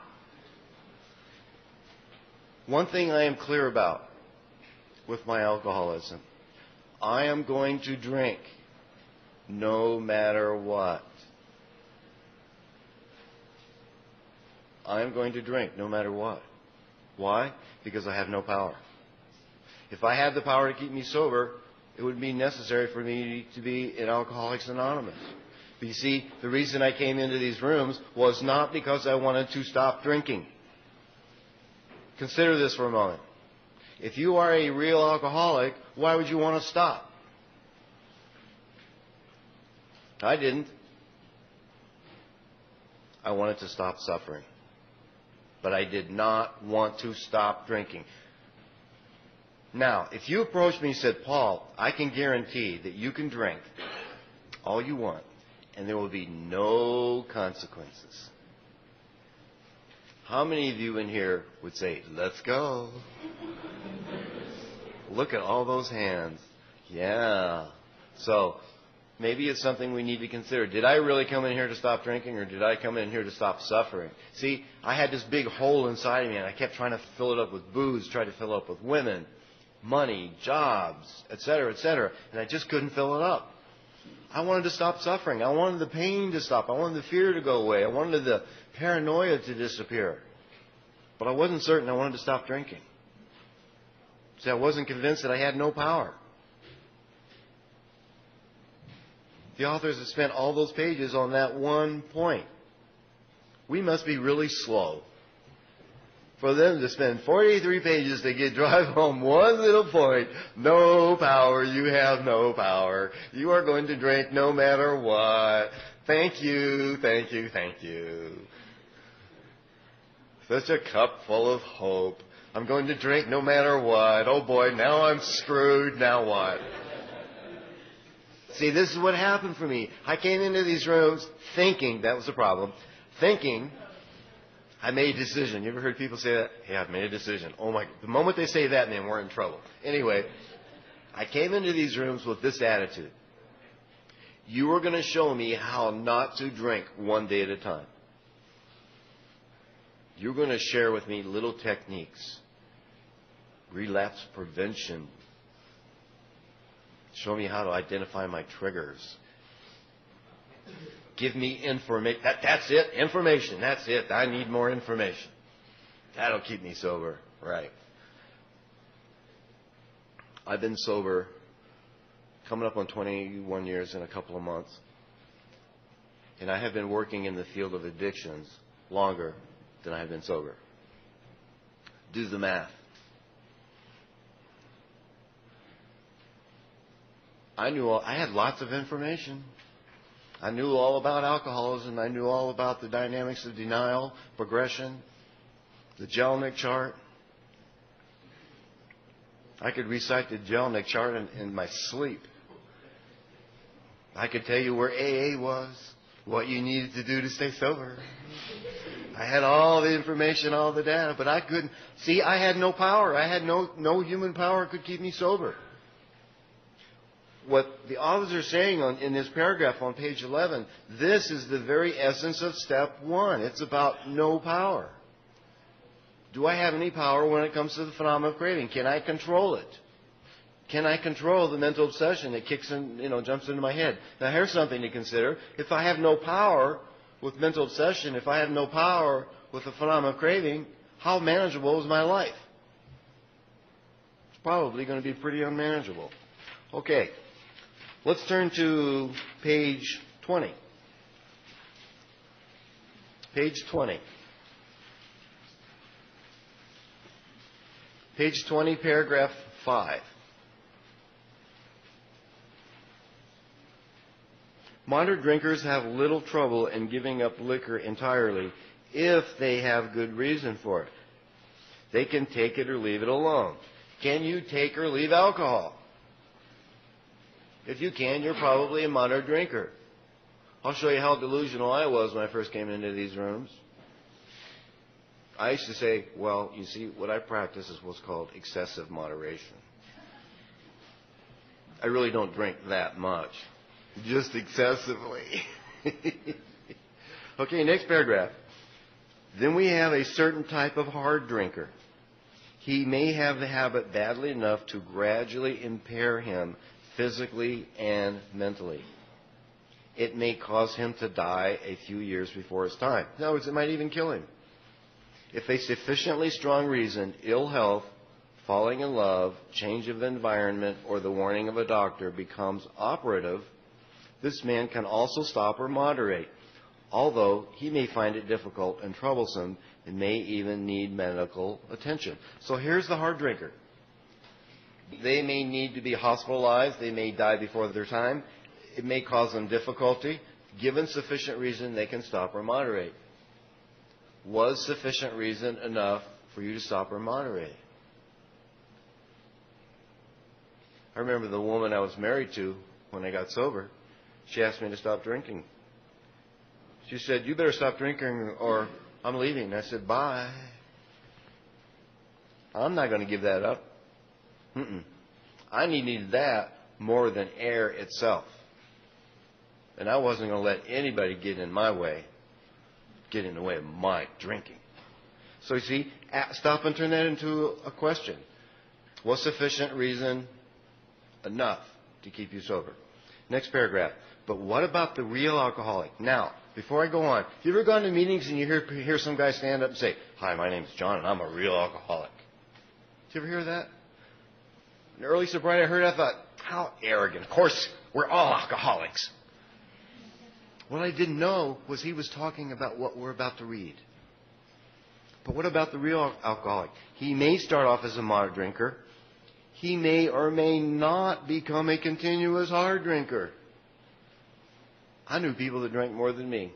One thing I am clear about with my alcoholism I am going to drink no matter what. I am going to drink no matter what. Why? Because I have no power. If I had the power to keep me sober, it would be necessary for me to be in Alcoholics Anonymous. But you see, the reason I came into these rooms was not because I wanted to stop drinking. Consider this for a moment. If you are a real alcoholic, why would you want to stop? I didn't. I wanted to stop suffering. But I did not want to stop drinking. Now, if you approached me and said, Paul, I can guarantee that you can drink all you want, and there will be no consequences. How many of you in here would say, let's go? [laughs] Look at all those hands. Yeah. So, maybe it's something we need to consider. Did I really come in here to stop drinking or did I come in here to stop suffering? See, I had this big hole inside of me and I kept trying to fill it up with booze, try to fill it up with women, money, jobs, etc., etc., and I just couldn't fill it up. I wanted to stop suffering. I wanted the pain to stop. I wanted the fear to go away. I wanted the paranoia to disappear. But I wasn't certain I wanted to stop drinking. See, I wasn't convinced that I had no power. The authors have spent all those pages on that one point. We must be really slow for them to spend 43 pages to get drive [laughs] home one little point. No power. You have no power. You are going to drink no matter what. Thank you, thank you, thank you. Such a cup full of hope. I'm going to drink no matter what. Oh boy, now I'm screwed. Now what? See, this is what happened for me. I came into these rooms thinking, that was the problem, thinking I made a decision. You ever heard people say that? Yeah, I've made a decision. Oh my, the moment they say that, man, we're in trouble. Anyway, I came into these rooms with this attitude. You are going to show me how not to drink one day at a time. You're going to share with me little techniques, relapse prevention, Show me how to identify my triggers. Give me information. That, that's it. Information. That's it. I need more information. That'll keep me sober. Right. I've been sober coming up on 21 years in a couple of months. And I have been working in the field of addictions longer than I have been sober. Do the math. I knew all, I had lots of information. I knew all about alcoholism. I knew all about the dynamics of denial, progression, the Jellinek chart. I could recite the Jellinek chart in, in my sleep. I could tell you where AA was, what you needed to do to stay sober. I had all the information, all the data, but I couldn't. See, I had no power. I had no, no human power could keep me sober what the authors are saying on, in this paragraph on page 11, this is the very essence of step one. It's about no power. Do I have any power when it comes to the phenomenon of craving? Can I control it? Can I control the mental obsession that kicks in, you know, jumps into my head? Now here's something to consider. If I have no power with mental obsession, if I have no power with the phenomenon of craving, how manageable is my life? It's probably going to be pretty unmanageable. Okay. Let's turn to page 20. Page 20. Page 20, paragraph 5. Moderate drinkers have little trouble in giving up liquor entirely if they have good reason for it. They can take it or leave it alone. Can you take or leave alcohol? If you can, you're probably a moderate drinker. I'll show you how delusional I was when I first came into these rooms. I used to say, well, you see, what I practice is what's called excessive moderation. I really don't drink that much, just excessively. [laughs] okay, next paragraph. Then we have a certain type of hard drinker. He may have the habit badly enough to gradually impair him physically and mentally. It may cause him to die a few years before his time. In other words, it might even kill him. If a sufficiently strong reason, ill health, falling in love, change of environment, or the warning of a doctor becomes operative, this man can also stop or moderate, although he may find it difficult and troublesome and may even need medical attention. So here's the hard drinker. They may need to be hospitalized. They may die before their time. It may cause them difficulty. Given sufficient reason, they can stop or moderate. Was sufficient reason enough for you to stop or moderate? I remember the woman I was married to when I got sober. She asked me to stop drinking. She said, You better stop drinking or I'm leaving. I said, Bye. I'm not going to give that up. Mm-mm. I needed that more than air itself. And I wasn't going to let anybody get in my way, get in the way of my drinking. So you see, stop and turn that into a question. Was sufficient reason enough to keep you sober? Next paragraph. But what about the real alcoholic? Now, before I go on, have you ever gone to meetings and you hear, hear some guy stand up and say, Hi, my name's John and I'm a real alcoholic? Did you ever hear that? In early sobriety, I heard I thought, how arrogant. Of course, we're all alcoholics. What I didn't know was he was talking about what we're about to read. But what about the real alcoholic? He may start off as a moderate drinker. He may or may not become a continuous hard drinker. I knew people that drank more than me.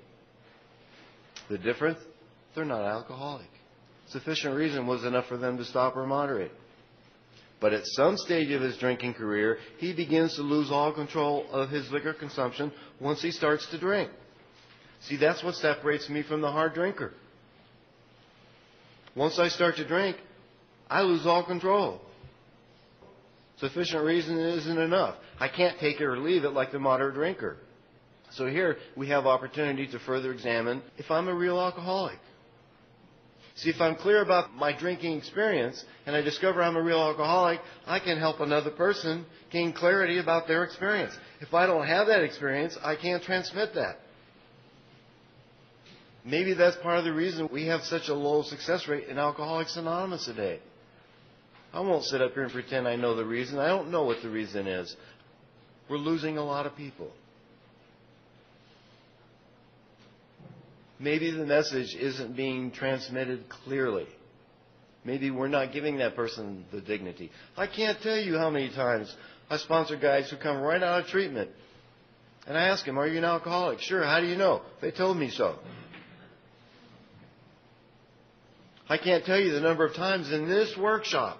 The difference? They're not alcoholic. Sufficient reason was enough for them to stop or moderate. But at some stage of his drinking career, he begins to lose all control of his liquor consumption once he starts to drink. See, that's what separates me from the hard drinker. Once I start to drink, I lose all control. Sufficient reason isn't enough. I can't take it or leave it like the moderate drinker. So here we have opportunity to further examine if I'm a real alcoholic. See, if I'm clear about my drinking experience and I discover I'm a real alcoholic, I can help another person gain clarity about their experience. If I don't have that experience, I can't transmit that. Maybe that's part of the reason we have such a low success rate in Alcoholics Anonymous today. I won't sit up here and pretend I know the reason. I don't know what the reason is. We're losing a lot of people. Maybe the message isn't being transmitted clearly. Maybe we're not giving that person the dignity. I can't tell you how many times I sponsor guys who come right out of treatment. And I ask them, Are you an alcoholic? Sure, how do you know? They told me so. I can't tell you the number of times in this workshop,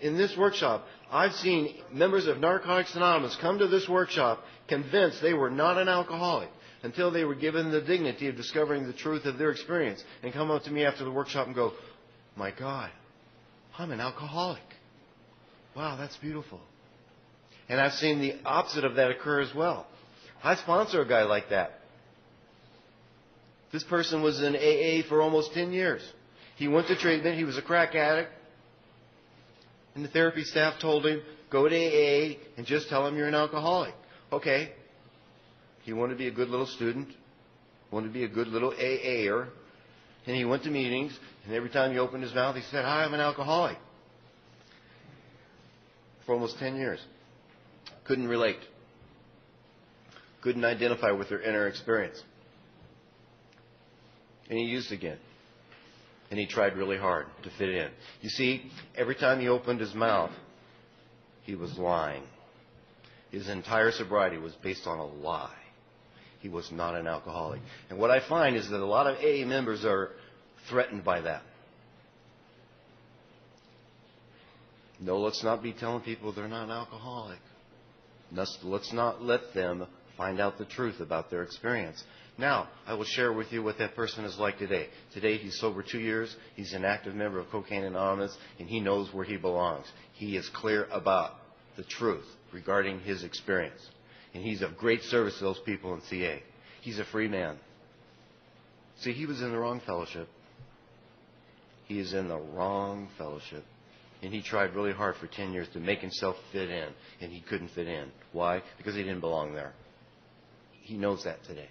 in this workshop, I've seen members of Narcotics Anonymous come to this workshop convinced they were not an alcoholic until they were given the dignity of discovering the truth of their experience and come up to me after the workshop and go, My God, I'm an alcoholic. Wow, that's beautiful. And I've seen the opposite of that occur as well. I sponsor a guy like that. This person was in AA for almost 10 years. He went to treatment. He was a crack addict. And the therapy staff told him, go to AA and just tell him you're an alcoholic. Okay. He wanted to be a good little student, wanted to be a good little AAer. And he went to meetings, and every time he opened his mouth, he said, Hi, I'm an alcoholic. For almost 10 years. Couldn't relate. Couldn't identify with their inner experience. And he used again. And he tried really hard to fit in. You see, every time he opened his mouth, he was lying. His entire sobriety was based on a lie he was not an alcoholic. And what I find is that a lot of AA members are threatened by that. No, let's not be telling people they're not alcoholic. Let's, let's not let them find out the truth about their experience. Now, I will share with you what that person is like today. Today, he's sober two years. He's an active member of Cocaine Anonymous, and he knows where he belongs. He is clear about the truth regarding his experience. And he's of great service to those people in CA. He's a free man. See, he was in the wrong fellowship. He is in the wrong fellowship. And he tried really hard for 10 years to make himself fit in, and he couldn't fit in. Why? Because he didn't belong there. He knows that today.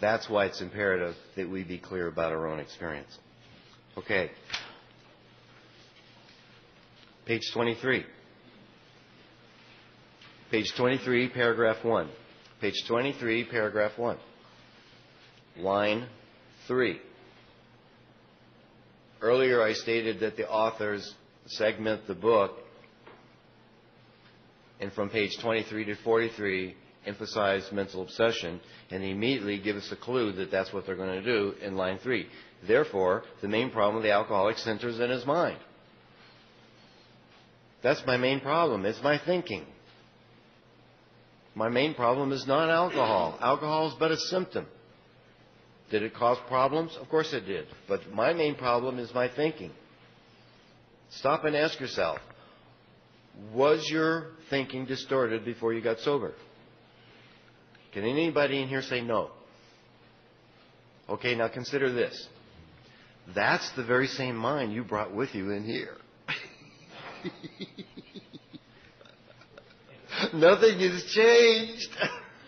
That's why it's imperative that we be clear about our own experience. Okay. Page 23. Page 23, paragraph 1. Page 23, paragraph 1. Line 3. Earlier I stated that the authors segment the book and from page 23 to 43 emphasize mental obsession and they immediately give us a clue that that's what they're going to do in line 3. Therefore, the main problem of the alcoholic centers in his mind. That's my main problem. It's my thinking. My main problem is not alcohol. Alcohol is but a symptom. Did it cause problems? Of course it did. But my main problem is my thinking. Stop and ask yourself was your thinking distorted before you got sober? Can anybody in here say no? Okay, now consider this. That's the very same mind you brought with you in here. [laughs] [laughs] Nothing has changed.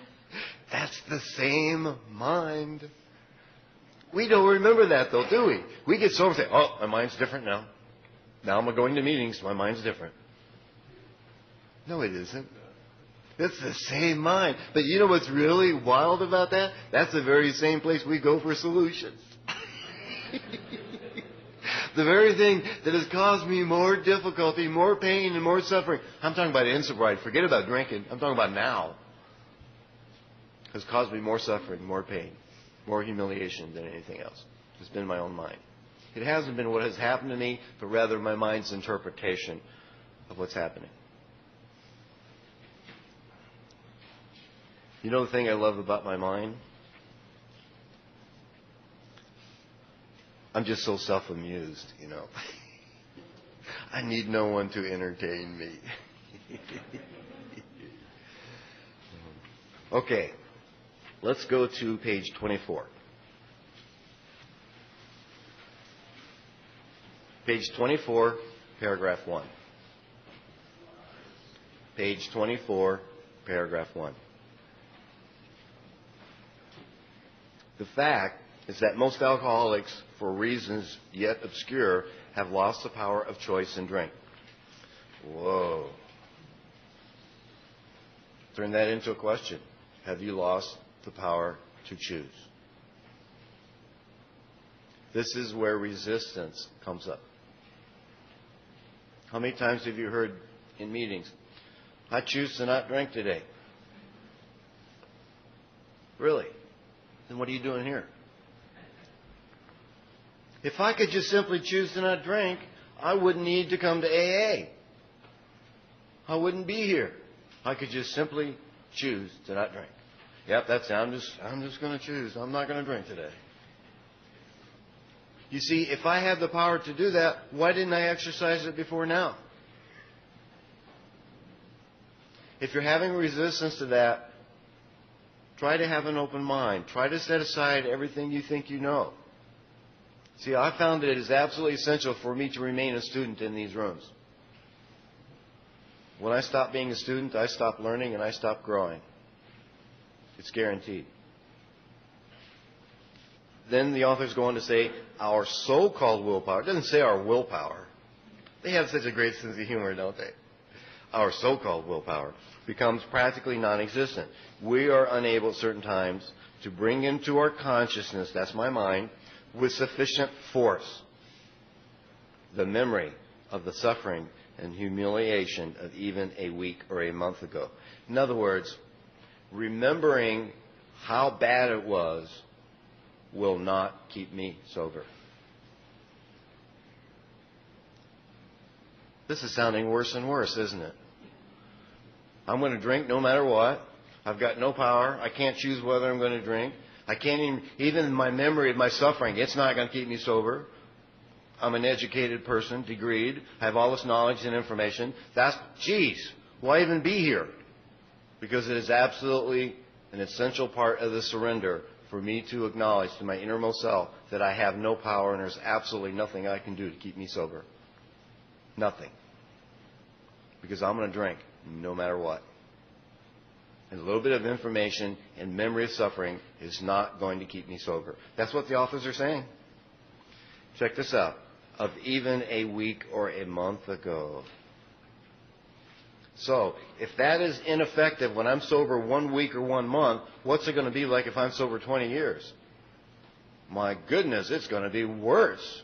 [laughs] That's the same mind. We don't remember that though, do we? We get sober and say, oh, my mind's different now. Now I'm going to meetings, my mind's different. No, it isn't. It's the same mind. But you know what's really wild about that? That's the very same place we go for solutions. [laughs] the very thing that has caused me more difficulty, more pain, and more suffering. I'm talking about in sobriety. Forget about drinking. I'm talking about now. Has caused me more suffering, more pain, more humiliation than anything else. It's been my own mind. It hasn't been what has happened to me, but rather my mind's interpretation of what's happening. You know the thing I love about my mind? I'm just so self amused, you know. [laughs] I need no one to entertain me. [laughs] okay, let's go to page 24. Page 24, paragraph 1. Page 24, paragraph 1. The fact is that most alcoholics, for reasons yet obscure, have lost the power of choice in drink. Whoa. Turn that into a question. Have you lost the power to choose? This is where resistance comes up. How many times have you heard in meetings, I choose to not drink today? Really? Then what are you doing here? If I could just simply choose to not drink, I wouldn't need to come to AA. I wouldn't be here. I could just simply choose to not drink. Yep, that's it. I'm just I'm just going to choose. I'm not going to drink today. You see, if I had the power to do that, why didn't I exercise it before now? If you're having resistance to that, try to have an open mind. Try to set aside everything you think you know. See, I found that it is absolutely essential for me to remain a student in these rooms. When I stop being a student, I stop learning and I stop growing. It's guaranteed. Then the authors go on to say, our so called willpower. It doesn't say our willpower. They have such a great sense of humor, don't they? Our so called willpower becomes practically non existent. We are unable at certain times to bring into our consciousness, that's my mind, with sufficient force the memory of the suffering and humiliation of even a week or a month ago. In other words, remembering how bad it was will not keep me sober. This is sounding worse and worse, isn't it? I'm going to drink no matter what. I've got no power. I can't choose whether I'm going to drink. I can't even, even my memory of my suffering, it's not going to keep me sober. I'm an educated person, degreed. I have all this knowledge and information. That's, geez, why even be here? Because it is absolutely an essential part of the surrender for me to acknowledge to my innermost self that I have no power and there's absolutely nothing I can do to keep me sober. Nothing. Because I'm going to drink no matter what. And a little bit of information and memory of suffering is not going to keep me sober. That's what the authors are saying. Check this out. Of even a week or a month ago. So, if that is ineffective when I'm sober one week or one month, what's it going to be like if I'm sober 20 years? My goodness, it's going to be worse.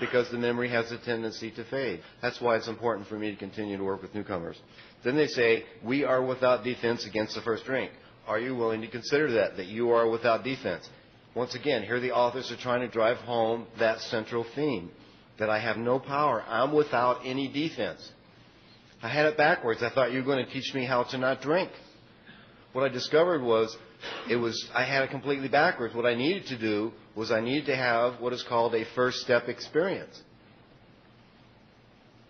Because the memory has a tendency to fade. That's why it's important for me to continue to work with newcomers. Then they say, We are without defense against the first drink. Are you willing to consider that, that you are without defense? Once again, here the authors are trying to drive home that central theme that I have no power. I'm without any defense. I had it backwards. I thought you were going to teach me how to not drink. What I discovered was it was I had it completely backwards. What I needed to do was I needed to have what is called a first step experience.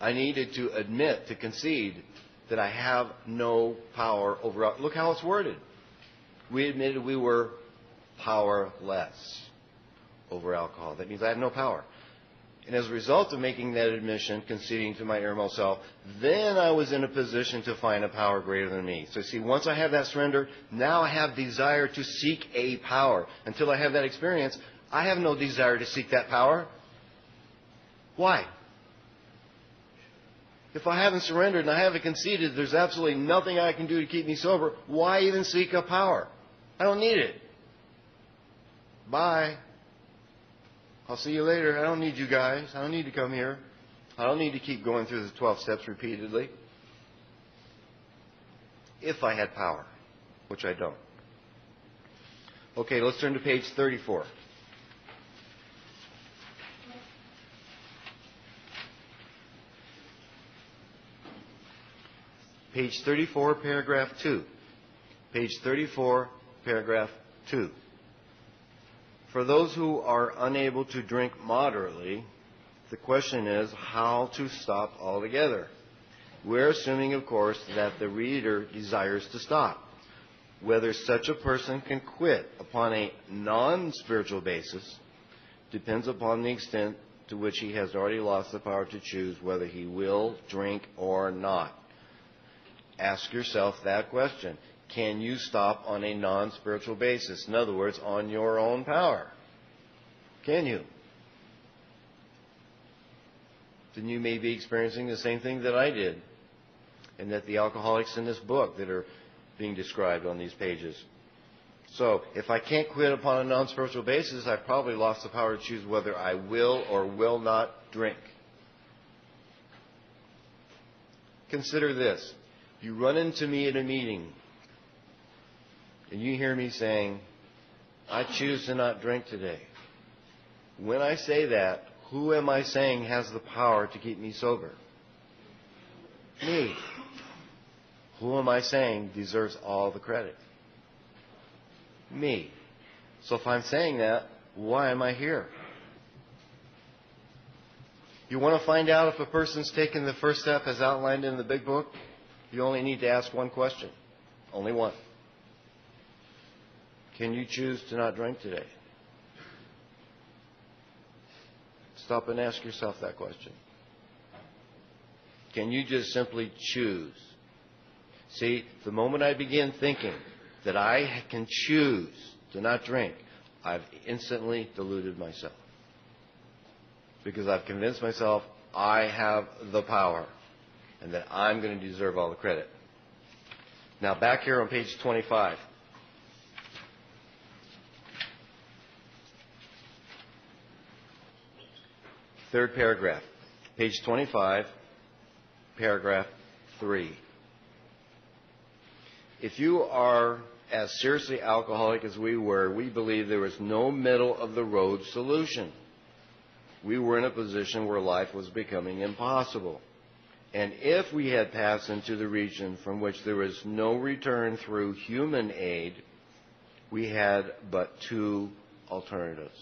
I needed to admit, to concede that I have no power over. Look how it's worded. We admitted we were powerless over alcohol. That means I have no power. And as a result of making that admission, conceding to my innermost self, then I was in a position to find a power greater than me. So see, once I have that surrender, now I have desire to seek a power. Until I have that experience, I have no desire to seek that power. Why? If I haven't surrendered and I haven't conceded, there's absolutely nothing I can do to keep me sober. Why even seek a power? I don't need it. Bye. I'll see you later. I don't need you guys. I don't need to come here. I don't need to keep going through the 12 steps repeatedly. If I had power, which I don't. Okay, let's turn to page 34. Page 34, paragraph 2. Page 34, paragraph 2. For those who are unable to drink moderately, the question is how to stop altogether. We're assuming, of course, that the reader desires to stop. Whether such a person can quit upon a non spiritual basis depends upon the extent to which he has already lost the power to choose whether he will drink or not. Ask yourself that question. Can you stop on a non spiritual basis? In other words, on your own power. Can you? Then you may be experiencing the same thing that I did, and that the alcoholics in this book that are being described on these pages. So, if I can't quit upon a non spiritual basis, I've probably lost the power to choose whether I will or will not drink. Consider this. You run into me at a meeting and you hear me saying, I choose to not drink today. When I say that, who am I saying has the power to keep me sober? Me. Who am I saying deserves all the credit? Me. So if I'm saying that, why am I here? You want to find out if a person's taken the first step as outlined in the big book? You only need to ask one question. Only one. Can you choose to not drink today? Stop and ask yourself that question. Can you just simply choose? See, the moment I begin thinking that I can choose to not drink, I've instantly deluded myself. Because I've convinced myself I have the power and that I'm going to deserve all the credit. Now, back here on page 25. Third paragraph, page 25, paragraph 3. If you are as seriously alcoholic as we were, we believe there was no middle of the road solution. we were in a position where life was becoming impossible. And if we had passed into the region from which there was no return through human aid, we had but two alternatives.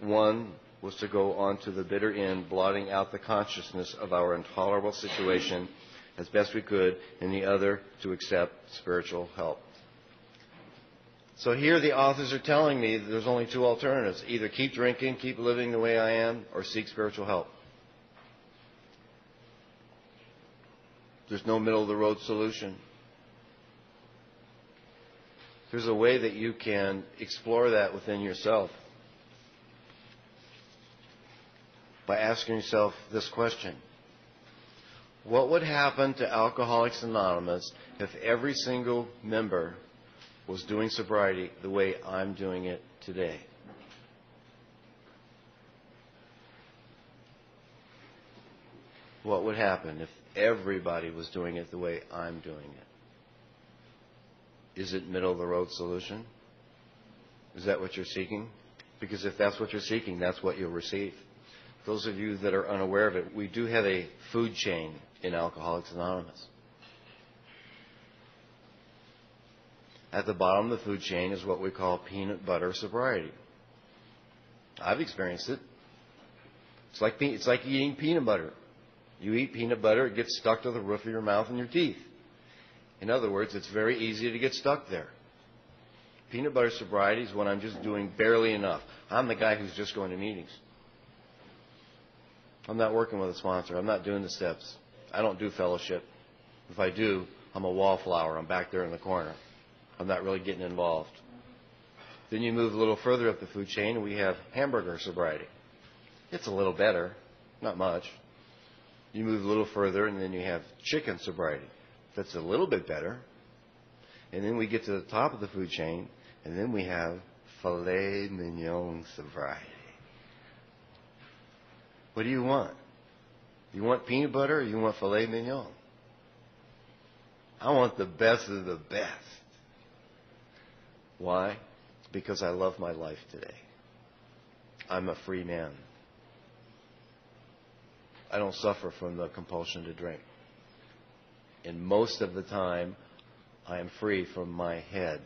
One was to go on to the bitter end, blotting out the consciousness of our intolerable situation as best we could, and the other to accept spiritual help. So here the authors are telling me there's only two alternatives. Either keep drinking, keep living the way I am, or seek spiritual help. There's no middle of the road solution. There's a way that you can explore that within yourself by asking yourself this question What would happen to Alcoholics Anonymous if every single member was doing sobriety the way I'm doing it today? What would happen if everybody was doing it the way I'm doing it? Is it middle of the road solution? Is that what you're seeking? Because if that's what you're seeking, that's what you'll receive. Those of you that are unaware of it, we do have a food chain in Alcoholics Anonymous. At the bottom of the food chain is what we call peanut butter sobriety. I've experienced it. It's like, it's like eating peanut butter. You eat peanut butter, it gets stuck to the roof of your mouth and your teeth. In other words, it's very easy to get stuck there. Peanut butter sobriety is when I'm just doing barely enough. I'm the guy who's just going to meetings. I'm not working with a sponsor. I'm not doing the steps. I don't do fellowship. If I do, I'm a wallflower. I'm back there in the corner. I'm not really getting involved. Then you move a little further up the food chain, and we have hamburger sobriety. It's a little better, not much. You move a little further, and then you have chicken sobriety. That's a little bit better. And then we get to the top of the food chain, and then we have filet mignon sobriety. What do you want? You want peanut butter or you want filet mignon? I want the best of the best. Why? Because I love my life today. I'm a free man. I don't suffer from the compulsion to drink. And most of the time, I am free from my head,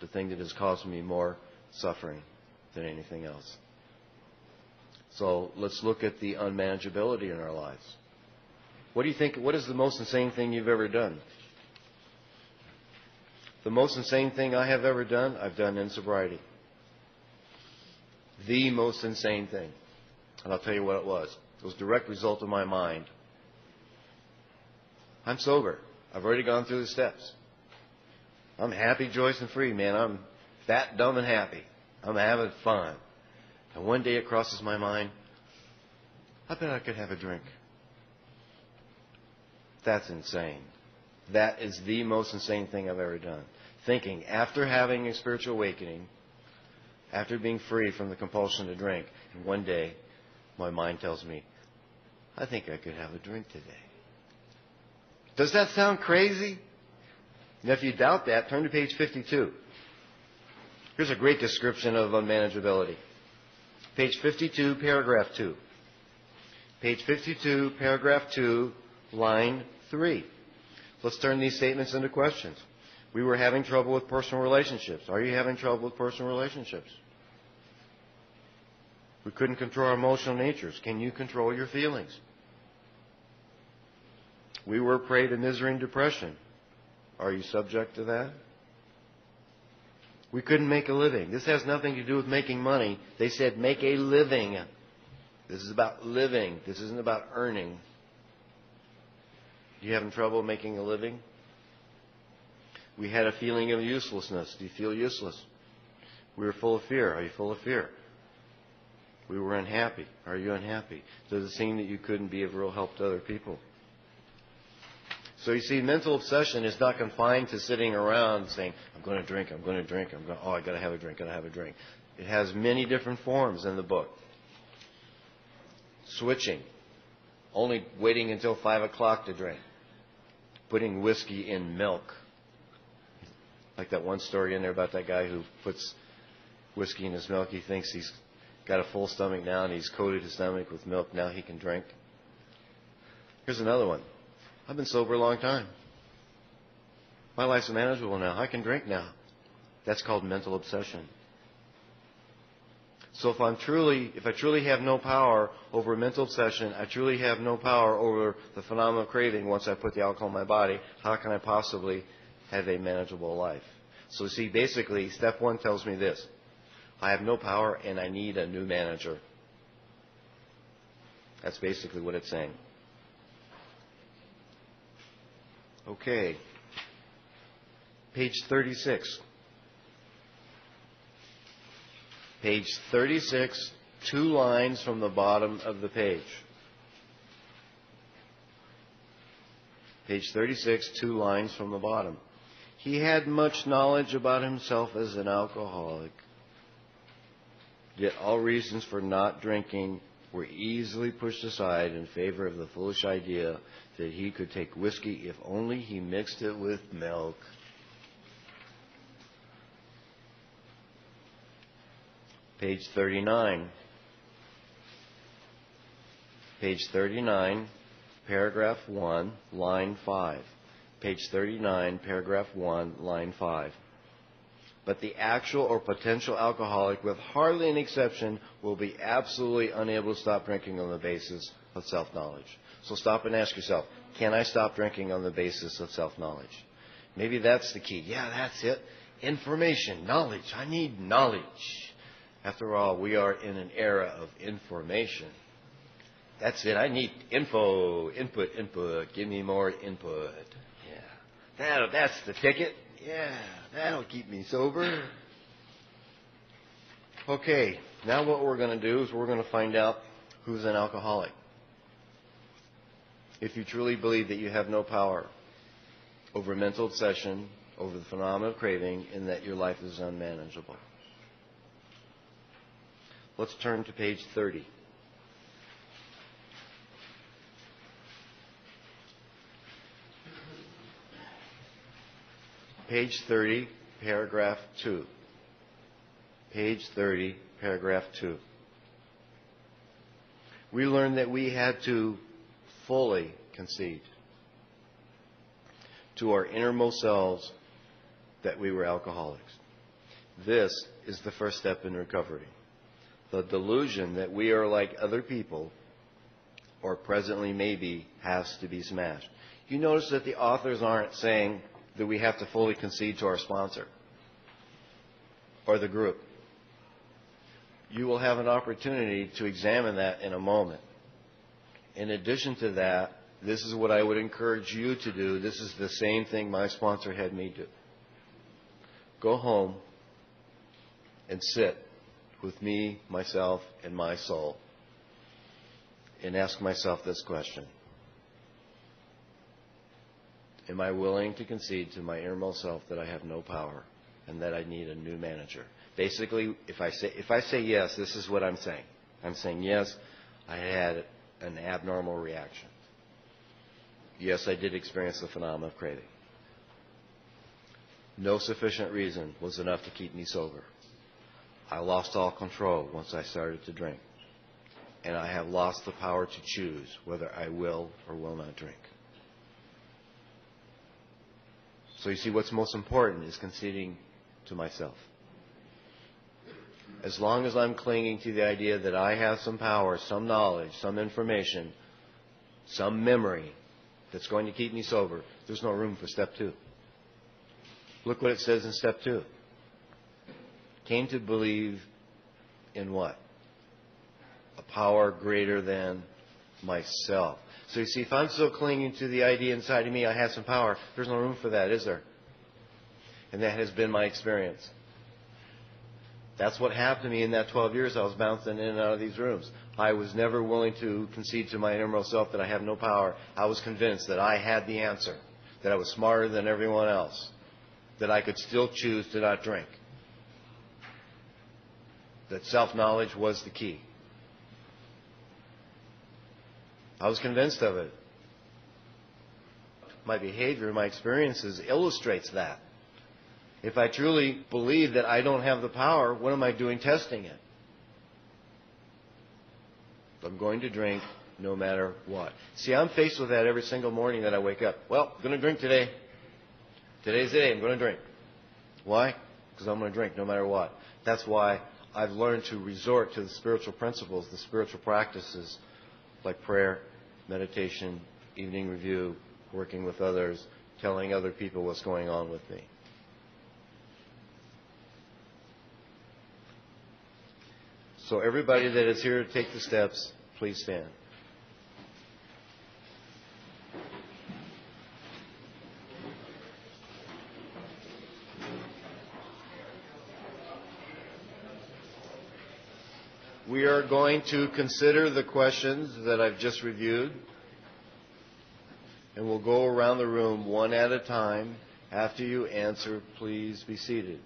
the thing that has caused me more suffering than anything else. So let's look at the unmanageability in our lives. What do you think? What is the most insane thing you've ever done? The most insane thing I have ever done, I've done in sobriety. The most insane thing. And I'll tell you what it was. It was a direct result of my mind. I'm sober. I've already gone through the steps. I'm happy, joyous, and free, man. I'm fat, dumb, and happy. I'm having fun. And one day it crosses my mind, I bet I could have a drink. That's insane. That is the most insane thing I've ever done. Thinking, after having a spiritual awakening, after being free from the compulsion to drink, and one day my mind tells me, I think I could have a drink today. Does that sound crazy? Now, if you doubt that, turn to page 52. Here's a great description of unmanageability. Page 52, paragraph 2. Page 52, paragraph 2, line 3. Let's turn these statements into questions. We were having trouble with personal relationships. Are you having trouble with personal relationships? We couldn't control our emotional natures. Can you control your feelings? We were prey to misery and depression. Are you subject to that? We couldn't make a living. This has nothing to do with making money. They said make a living. This is about living. This isn't about earning. You having trouble making a living? We had a feeling of uselessness. Do you feel useless? We were full of fear. Are you full of fear? We were unhappy. Are you unhappy? Does it seem that you couldn't be of real help to other people? So you see, mental obsession is not confined to sitting around saying, I'm going to drink, I'm going to drink, I'm going, oh, I got to have a drink, i got to have a drink. It has many different forms in the book. Switching, only waiting until 5 o'clock to drink. Putting whiskey in milk. Like that one story in there about that guy who puts whiskey in his milk. He thinks he's got a full stomach now and he's coated his stomach with milk. Now he can drink. Here's another one. I've been sober a long time. My life's manageable now. I can drink now. That's called mental obsession. So if I'm truly, if I truly have no power over mental obsession, I truly have no power over the phenomenon of craving once I put the alcohol in my body, how can I possibly have a manageable life? So see, basically, step one tells me this. I have no power and I need a new manager. That's basically what it's saying. Okay. Page 36. Page 36, two lines from the bottom of the page. Page 36, two lines from the bottom. He had much knowledge about himself as an alcoholic. Yet all reasons for not drinking were easily pushed aside in favor of the foolish idea that he could take whiskey if only he mixed it with milk. Page 39. Page 39, paragraph 1, line 5. Page 39, paragraph 1, line 5. But the actual or potential alcoholic, with hardly an exception, will be absolutely unable to stop drinking on the basis of self knowledge. So stop and ask yourself can I stop drinking on the basis of self knowledge? Maybe that's the key. Yeah, that's it. Information, knowledge. I need knowledge. After all, we are in an era of information. That's it. I need info, input, input. Give me more input. Yeah. That, that's the ticket. Yeah, that'll keep me sober. [clears throat] Okay, now what we're going to do is we're going to find out who's an alcoholic. If you truly believe that you have no power over mental obsession, over the phenomenon of craving, and that your life is unmanageable. Let's turn to page 30. Page 30, paragraph 2. Page 30, paragraph 2. We learned that we had to fully concede to our innermost selves that we were alcoholics. This is the first step in recovery the delusion that we are like other people, or presently maybe, has to be smashed. You notice that the authors aren't saying that we have to fully concede to our sponsor or the group. You will have an opportunity to examine that in a moment. In addition to that, this is what I would encourage you to do. This is the same thing my sponsor had me do. Go home and sit with me, myself, and my soul and ask myself this question Am I willing to concede to my innermost self that I have no power and that I need a new manager? Basically, if I say, if I say yes, this is what I'm saying. I'm saying yes, I had an abnormal reaction. Yes, I did experience the phenomenon of craving. No sufficient reason was enough to keep me sober. I lost all control once I started to drink. And I have lost the power to choose whether I will or will not drink. So you see, what's most important is conceding to myself. As long as I'm clinging to the idea that I have some power, some knowledge, some information, some memory that's going to keep me sober, there's no room for step two. Look what it says in step two came to believe in what? A power greater than myself. So you see, if I'm still clinging to the idea inside of me I have some power, there's no room for that, is there? And that has been my experience. That's what happened to me in that 12 years I was bouncing in and out of these rooms. I was never willing to concede to my innermost self that I have no power. I was convinced that I had the answer, that I was smarter than everyone else, that I could still choose to not drink that self knowledge was the key. I was convinced of it. My behavior, my experiences illustrates that. If I truly believe that I don't have the power, what am I doing testing it? I'm going to drink no matter what. See, I'm faced with that every single morning that I wake up. Well, I'm going to drink today. Today's the day. I'm going to drink. Why? Because I'm going to drink no matter what. That's why I've learned to resort to the spiritual principles, the spiritual practices like prayer, meditation, evening review, working with others, telling other people what's going on with me. So, everybody that is here to take the steps, please stand. We are going to consider the questions that I've just reviewed, and we'll go around the room one at a time. After you answer, please be seated.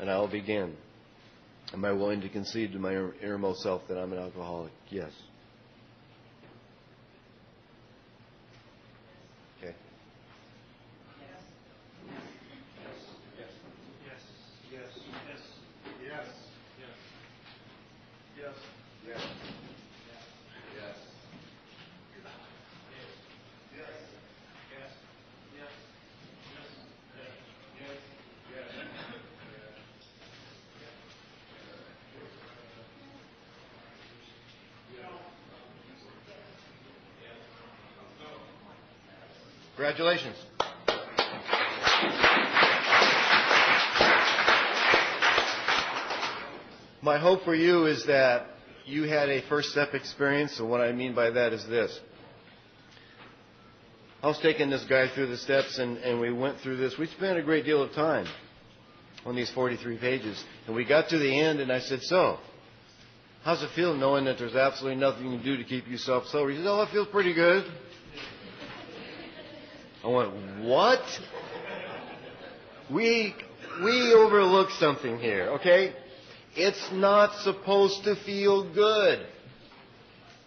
And I'll begin. Am I willing to concede to my innermost self that I'm an alcoholic? Yes. Congratulations. My hope for you is that you had a first step experience, and what I mean by that is this. I was taking this guy through the steps, and, and we went through this. We spent a great deal of time on these 43 pages, and we got to the end, and I said, So, how's it feel knowing that there's absolutely nothing you can do to keep yourself sober? He said, Oh, it feels pretty good. I went, what? We, we overlooked something here, okay? It's not supposed to feel good.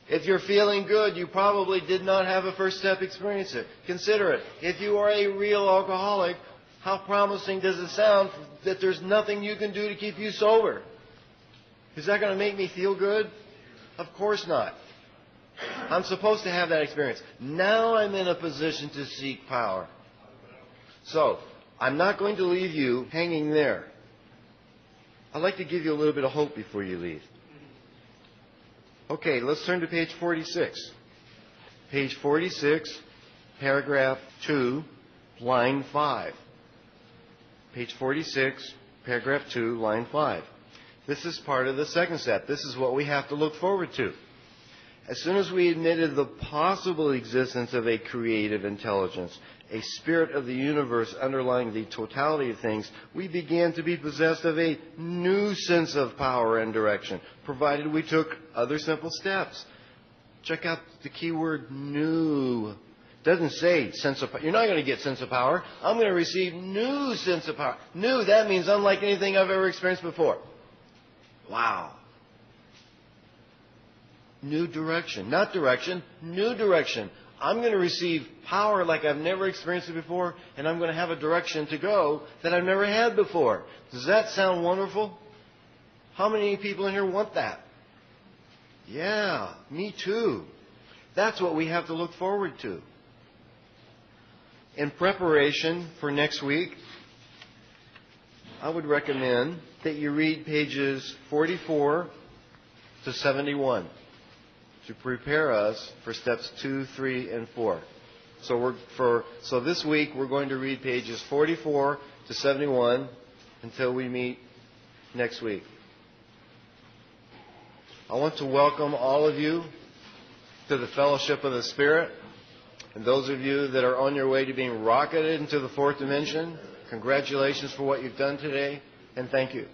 If you're feeling good, you probably did not have a first step experience. It. Consider it. If you are a real alcoholic, how promising does it sound that there's nothing you can do to keep you sober? Is that going to make me feel good? Of course not. I'm supposed to have that experience. Now I'm in a position to seek power. So, I'm not going to leave you hanging there. I'd like to give you a little bit of hope before you leave. Okay, let's turn to page 46. Page 46, paragraph 2, line 5. Page 46, paragraph 2, line 5. This is part of the second step. This is what we have to look forward to. As soon as we admitted the possible existence of a creative intelligence, a spirit of the universe underlying the totality of things, we began to be possessed of a new sense of power and direction, provided we took other simple steps. Check out the key word new. It doesn't say sense of power. You're not going to get sense of power. I'm going to receive new sense of power. New, that means unlike anything I've ever experienced before. Wow new direction. Not direction, new direction. I'm going to receive power like I've never experienced it before, and I'm going to have a direction to go that I've never had before. Does that sound wonderful? How many people in here want that? Yeah, me too. That's what we have to look forward to. In preparation for next week, I would recommend that you read pages 44 to 71 to prepare us for steps two, three, and four. So we're for so this week we're going to read pages 44 to 71 until we meet next week. I want to welcome all of you to the fellowship of the Spirit. And those of you that are on your way to being rocketed into the fourth dimension, congratulations for what you've done today, and thank you.